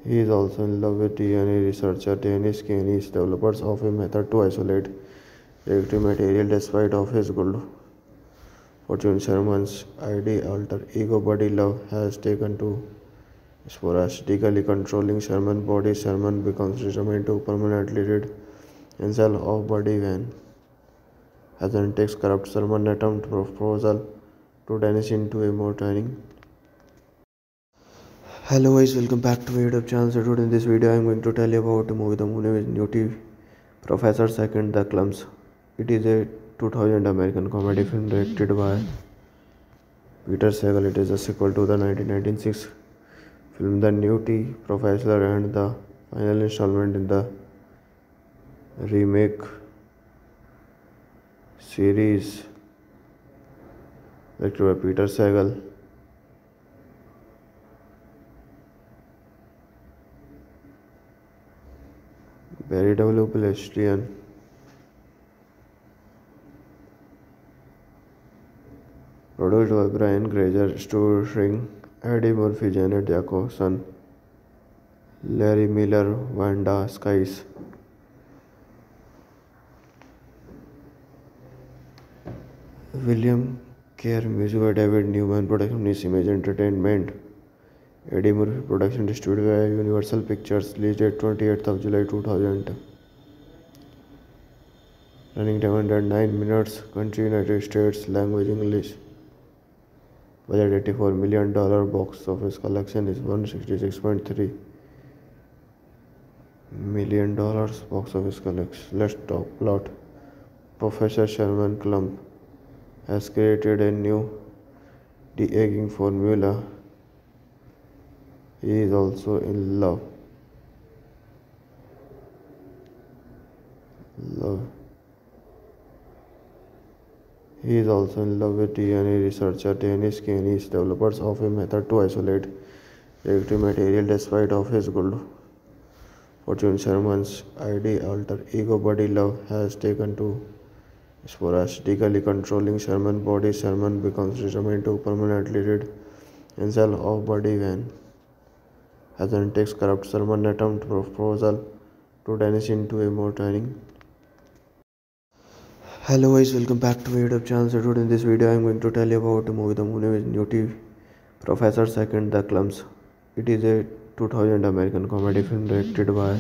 He is also in love with DNA researcher Denise Gaines, developers of a method to isolate reactive material despite of his good fortune. Sherman's ID alter ego Buddy Love has taken to sporadically controlling Sherman's body. Sherman becomes determined to permanently rid himself of Buddy when As an takes corrupt Sherman attempt proposal to Denise into a more training hello guys welcome back to my youtube channel. So today in this video i'm going to tell you about the movie the movie is nutty. Professor second the klumps. It is a 2000 american comedy film directed by peter segal. It is a sequel to the 1996 film the nutty. Professor and the final installment in the remake series directed by peter segal Barry W. Pedestrian produced by Brian Grazer, starring Eddie Murphy, Janet Jaco, son Larry Miller, Wanda Sykes. William Kerr, music by David Newman, production is Image Entertainment. Eddie production distributed by Universal Pictures, released date 28th of July 2000. Running time 109 minutes, country United States, language English. Budget 84 million dollar, box office collection is 166.3 million dollars, box office collection. Let's talk plot. Professor Sherman Klump has created a new de-aging formula he is also in love. Love. He is also in love with DNA researcher Denise Gaines, developers of a method to isolate reactive material despite of his good fortune. Sherman's ID alter ego Buddy Love has taken to sporadically controlling Sherman's body. Sherman becomes determined to permanently rid himself of Buddy Van as an takes corrupt Sherman attempt proposal to Denise into a more training. Hello guys, welcome back to my YouTube channel. So today in this video I am going to tell you about the movie. The movie is Nutty Professor Second The Klumps. It is a 2000 American comedy film directed by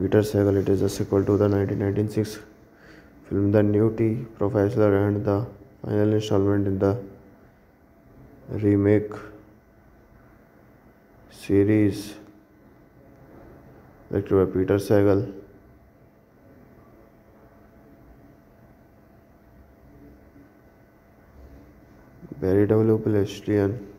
Peter Segal. It is a sequel to the 1996 film The Nutty Professor and the final installment in the remake series directed by Peter Segal. Barry W. Pedestrian.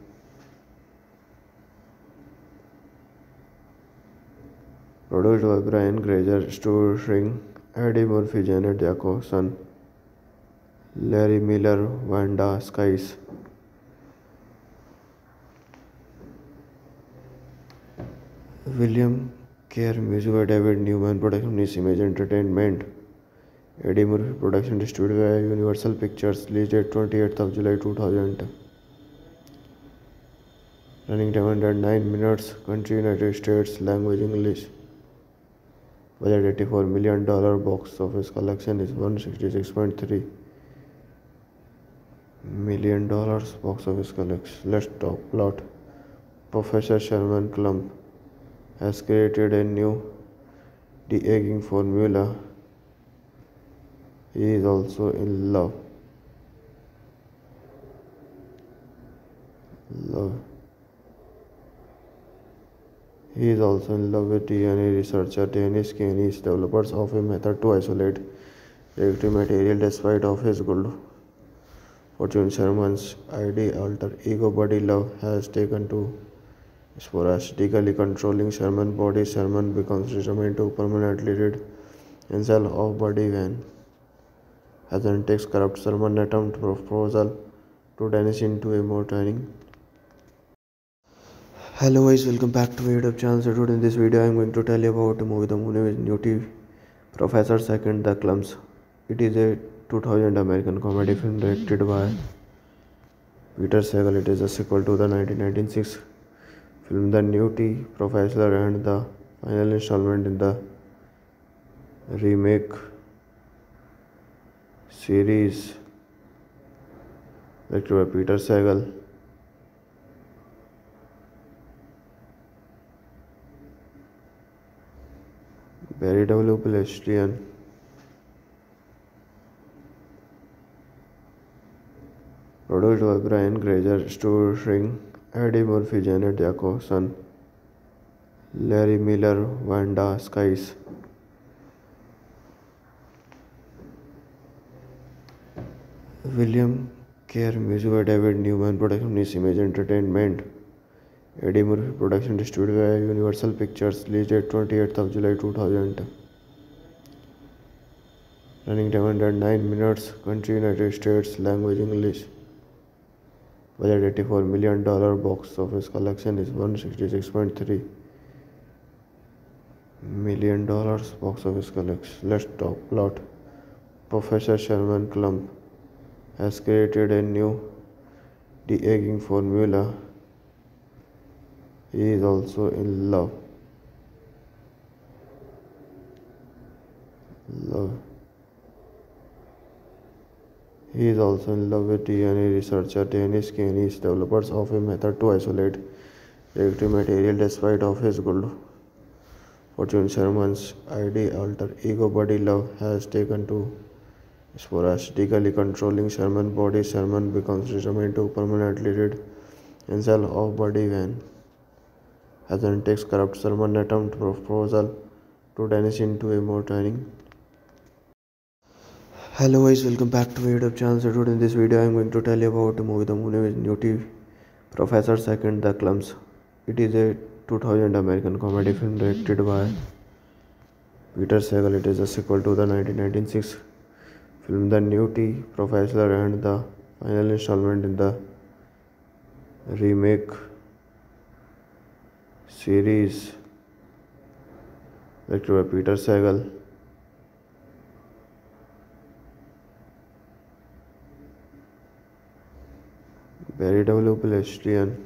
Produced by Brian Grazer, starring Eddie Murphy, Janet Jaco, son Larry Miller, Wanda Sykes. William Kerr, music by David Newman, production is Image Entertainment. Eddie Murphy production distributed by Universal Pictures, released date 28th of July 2000. Running time under 9 minutes, country United States, language English. Budget 84 million dollar, box office collection is 166.3 million dollars, box office collection. Let's talk plot. Professor Sherman Klump has created a new de-aging formula He is also in love. Love. He is also in love with DNA researcher Denise Gaines developers of a method to isolate reactive material despite of his good fortune. Sherman's ID alter ego Buddy love has taken to sporadically controlling Sherman body. Sherman becomes determined to permanently rid himself of Buddy when takes corrupt Sherman attempt proposal to Denise into a more training. Hello guys, welcome back to my YouTube channel. So today in this video, I am going to tell you about the movie The Moon with Nutty Professor Second The Klumps. It is a 2000 American comedy film directed by Peter Segal. It is a sequel to the 1996 film The Nutty Professor and the final installment in the remake series directed by Peter Segal. Barry W. Pedestrian. Produced by Brian Grazer, starring Eddie Murphy, Janet Jackson, Larry Miller, Wanda Sykes. William Kerr, music by David Newman, production is Image Entertainment. Eddie Murphy production distributed by Universal Pictures released date 28th of July 2000 running time 109 minutes country United States language English budget 84 million dollar box office collection is 166.3 million dollars box office collection let's talk plot Professor Sherman Klump has created a new de-aging formula he is also in love. Love. He is also in love with DNA researcher Denise Gaines developers of a method to isolate reactive material despite of his good fortune. Sherman's ID alter ego Buddy love has taken to sporadically controlling Sherman body. Sherman becomes determined to permanently rid himself of Buddy when Agent takes corrupt Sherman attempt proposal to Denise into a more training. Hello guys, welcome back to my YouTube channel. So today in this video, I am going to tell you about the movie The with Nutty Professor Second The Klumps. It is a 2000 American comedy film directed by Peter segal It is a sequel to the 1996 film The Nutty Professor and the final installment in the remake series directed by Peter Segal. Barry W. Pedestrian.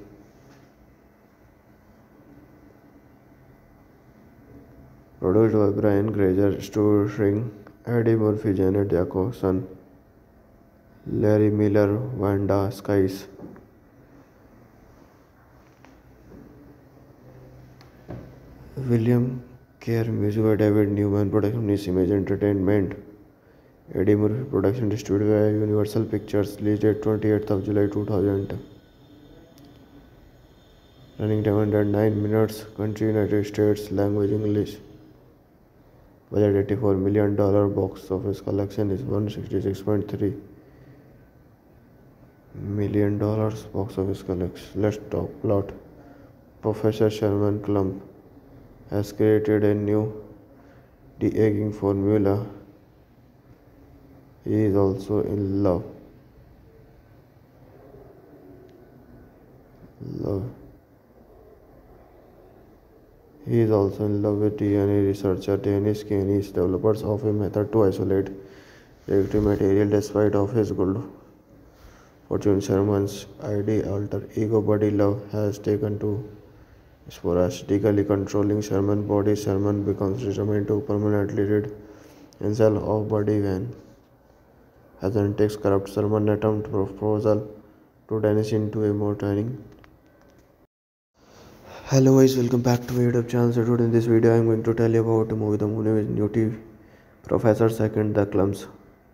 Produced by Brian Grazer, starring Eddie Murphy, Janet Jacobson, Larry Miller, Wanda Sykes. William Kerr, music by David Newman, production is Image Entertainment. Eddie Murphy production distributed by Universal Pictures released date 28th of July 2000 running time 109 minutes country United States language English budget 84 million dollar box office collection is 166.3 million dollars box office collection let's talk plot Professor Sherman Klump has created a new de-aging formula. He is also in love. Love. He is also in love with DNA researcher Denise Gaines developers of a method to isolate reactive material despite of his good fortune. Sherman's ID alter ego Buddy love has taken to sporadically controlling Sherman body. Sherman becomes determined to permanently rid himself of Buddy when Agent takes corrupt Sherman attempt proposal to Denise into a more training. Hello guys, welcome back to my YouTube channel. So today in this video, I am going to tell you about the movie The Moon with new Professor Second The Klumps.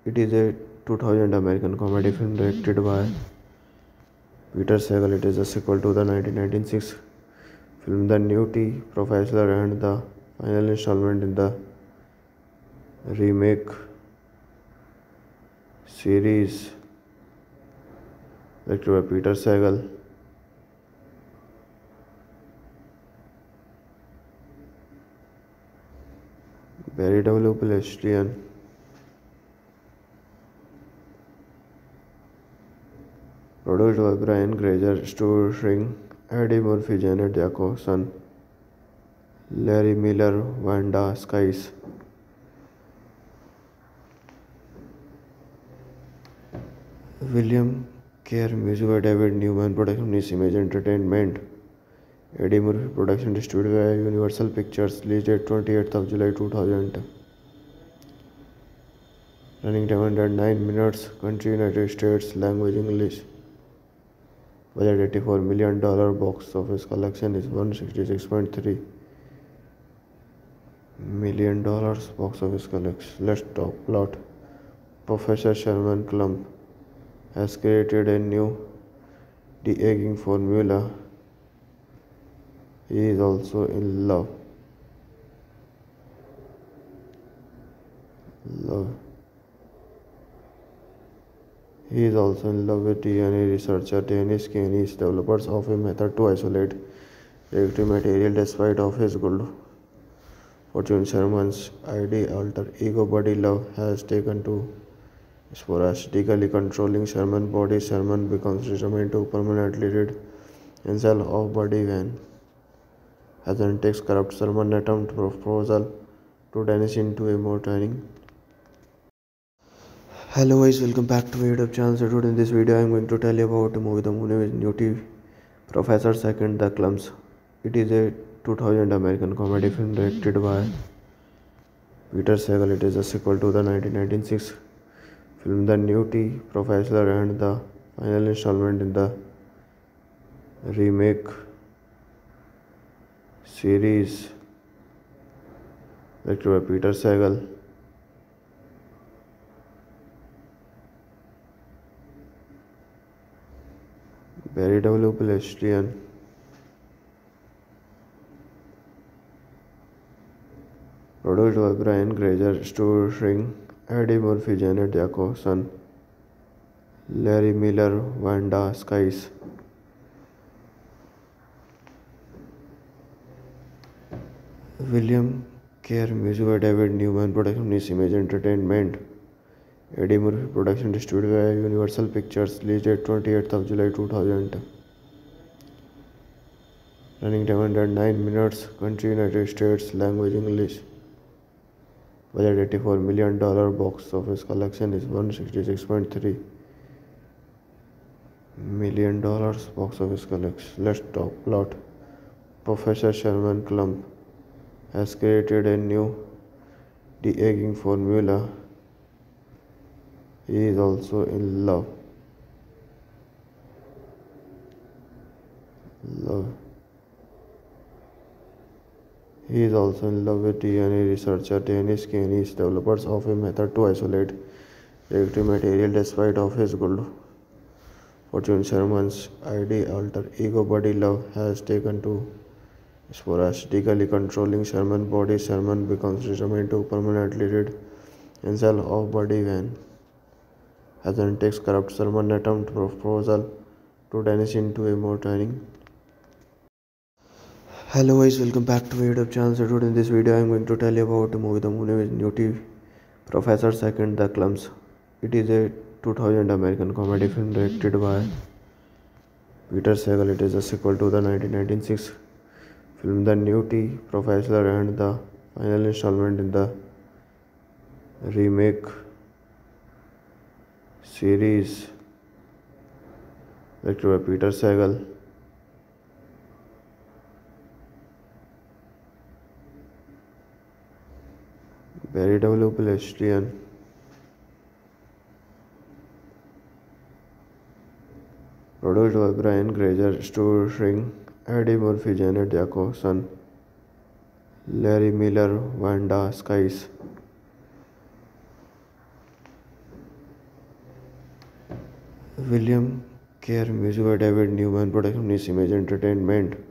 It is a 2000 American comedy film directed by Peter Segal. It is a sequel to the 1996 film The Nutty Professor and the final installment in the remake series directed by Peter Segal. Barry W. Pedestrian. Produced by Brian Grazer, Stuart starring Eddie Murphy, Janet Jacobson, Larry Miller, Wanda Sykes. William Kerr, music by David Newman, production is Image Entertainment. Eddie Murphy production distributed by Universal Pictures, released date 28th of July 2000. Running time 109 minutes, country United States, language English. Budget 84 million dollar, box office collection is 166.3 million dollars, box office collection. Let's talk plot. Professor Sherman Klump has created a new de-aging formula. He is also in love. Love. He is also in love with DNA researcher Denise Gaines, developers of a method to isolate reactive material despite of his good fortune. Sherman's ID alter ego Buddy Love has taken to sporadically controlling Sherman's body. Sherman becomes determined to permanently rid himself of Buddy when Hazen takes corrupt Sherman attempt proposal to Denise into a more training. Hello guys, welcome back to my YouTube channel. So today in this video I am going to tell you about a movie. The movie is Nutty Professor Second The Klumps. It is a 2000 American comedy film directed by Peter Segal. It is a sequel to the 1996 film The Nutty Professor and the final installment in the remake series directed by Peter Segal. Barry W. Pedestrian. Produced by Brian Grazer, starring Eddie Murphy Janet Jackson Larry Miller Wanda Sykes William Kerr music David Newman production is Image Entertainment Eddie Murphy production distribute by Universal Pictures release date twenty eighth of July two thousand running time hundred nine minutes country United States language English Budget 84 million dollar, box office collection is 166.3 million dollars, box office collection. Let's talk plot. Professor Sherman Klump has created a new de-aging formula. He is also in love. Love. He is also in love with DNA researcher Denise Gaines, developers of a method to isolate reactive material despite of his good fortune. Sherman's ID alter ego Buddy Love has taken to sporadically controlling Sherman's body. Sherman becomes determined to permanently rid himself of Buddy when Hazen takes corrupt Sherman attempt proposal to Denise into a more training. Hello guys, welcome back to my YouTube channel. So today in this video I am going to tell you about a movie. The movie is Nutty Professor Second The Klumps. It is a 2000 American comedy film directed by Peter Segal. It is a sequel to the 1996 film The Nutty Professor and the final installment in the remake series directed by Peter Segal. Barry W. Pedestrian. Produced by Brian Grazer, starring Eddie Murphy, Janet Jacobson, Larry Miller, Wanda Sykes. William Kerr, music by David Newman, production is Image Entertainment.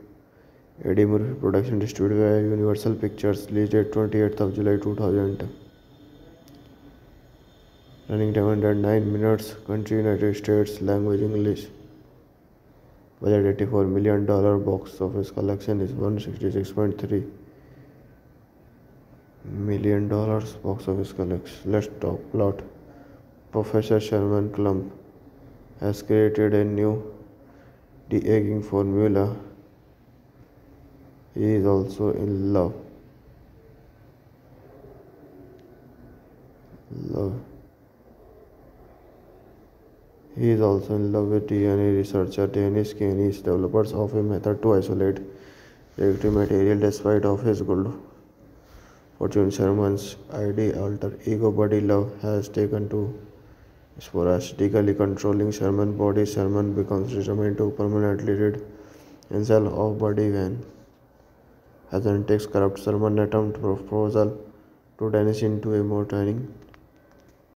Eddie Murphy production distributed by Universal Pictures, released date 28th of July 2000. Running time 109 minutes, country United States, language English. Budget 84 million dollar, box office collection is 166.3 million dollars, box office collection. Let's talk plot. Professor Sherman Klump has created a new de-aging formula. He is also in love. Love. He is also in love with DNA researcher Denise Gaines, developers of a method to isolate reactive material despite of his good Fortune Sherman's ID alter ego Buddy Love has taken to sporadically controlling Sherman's body. Sherman becomes determined to permanently rid himself of Buddy when Hazen takes corrupt Sherman attempt proposal to Denise into a more training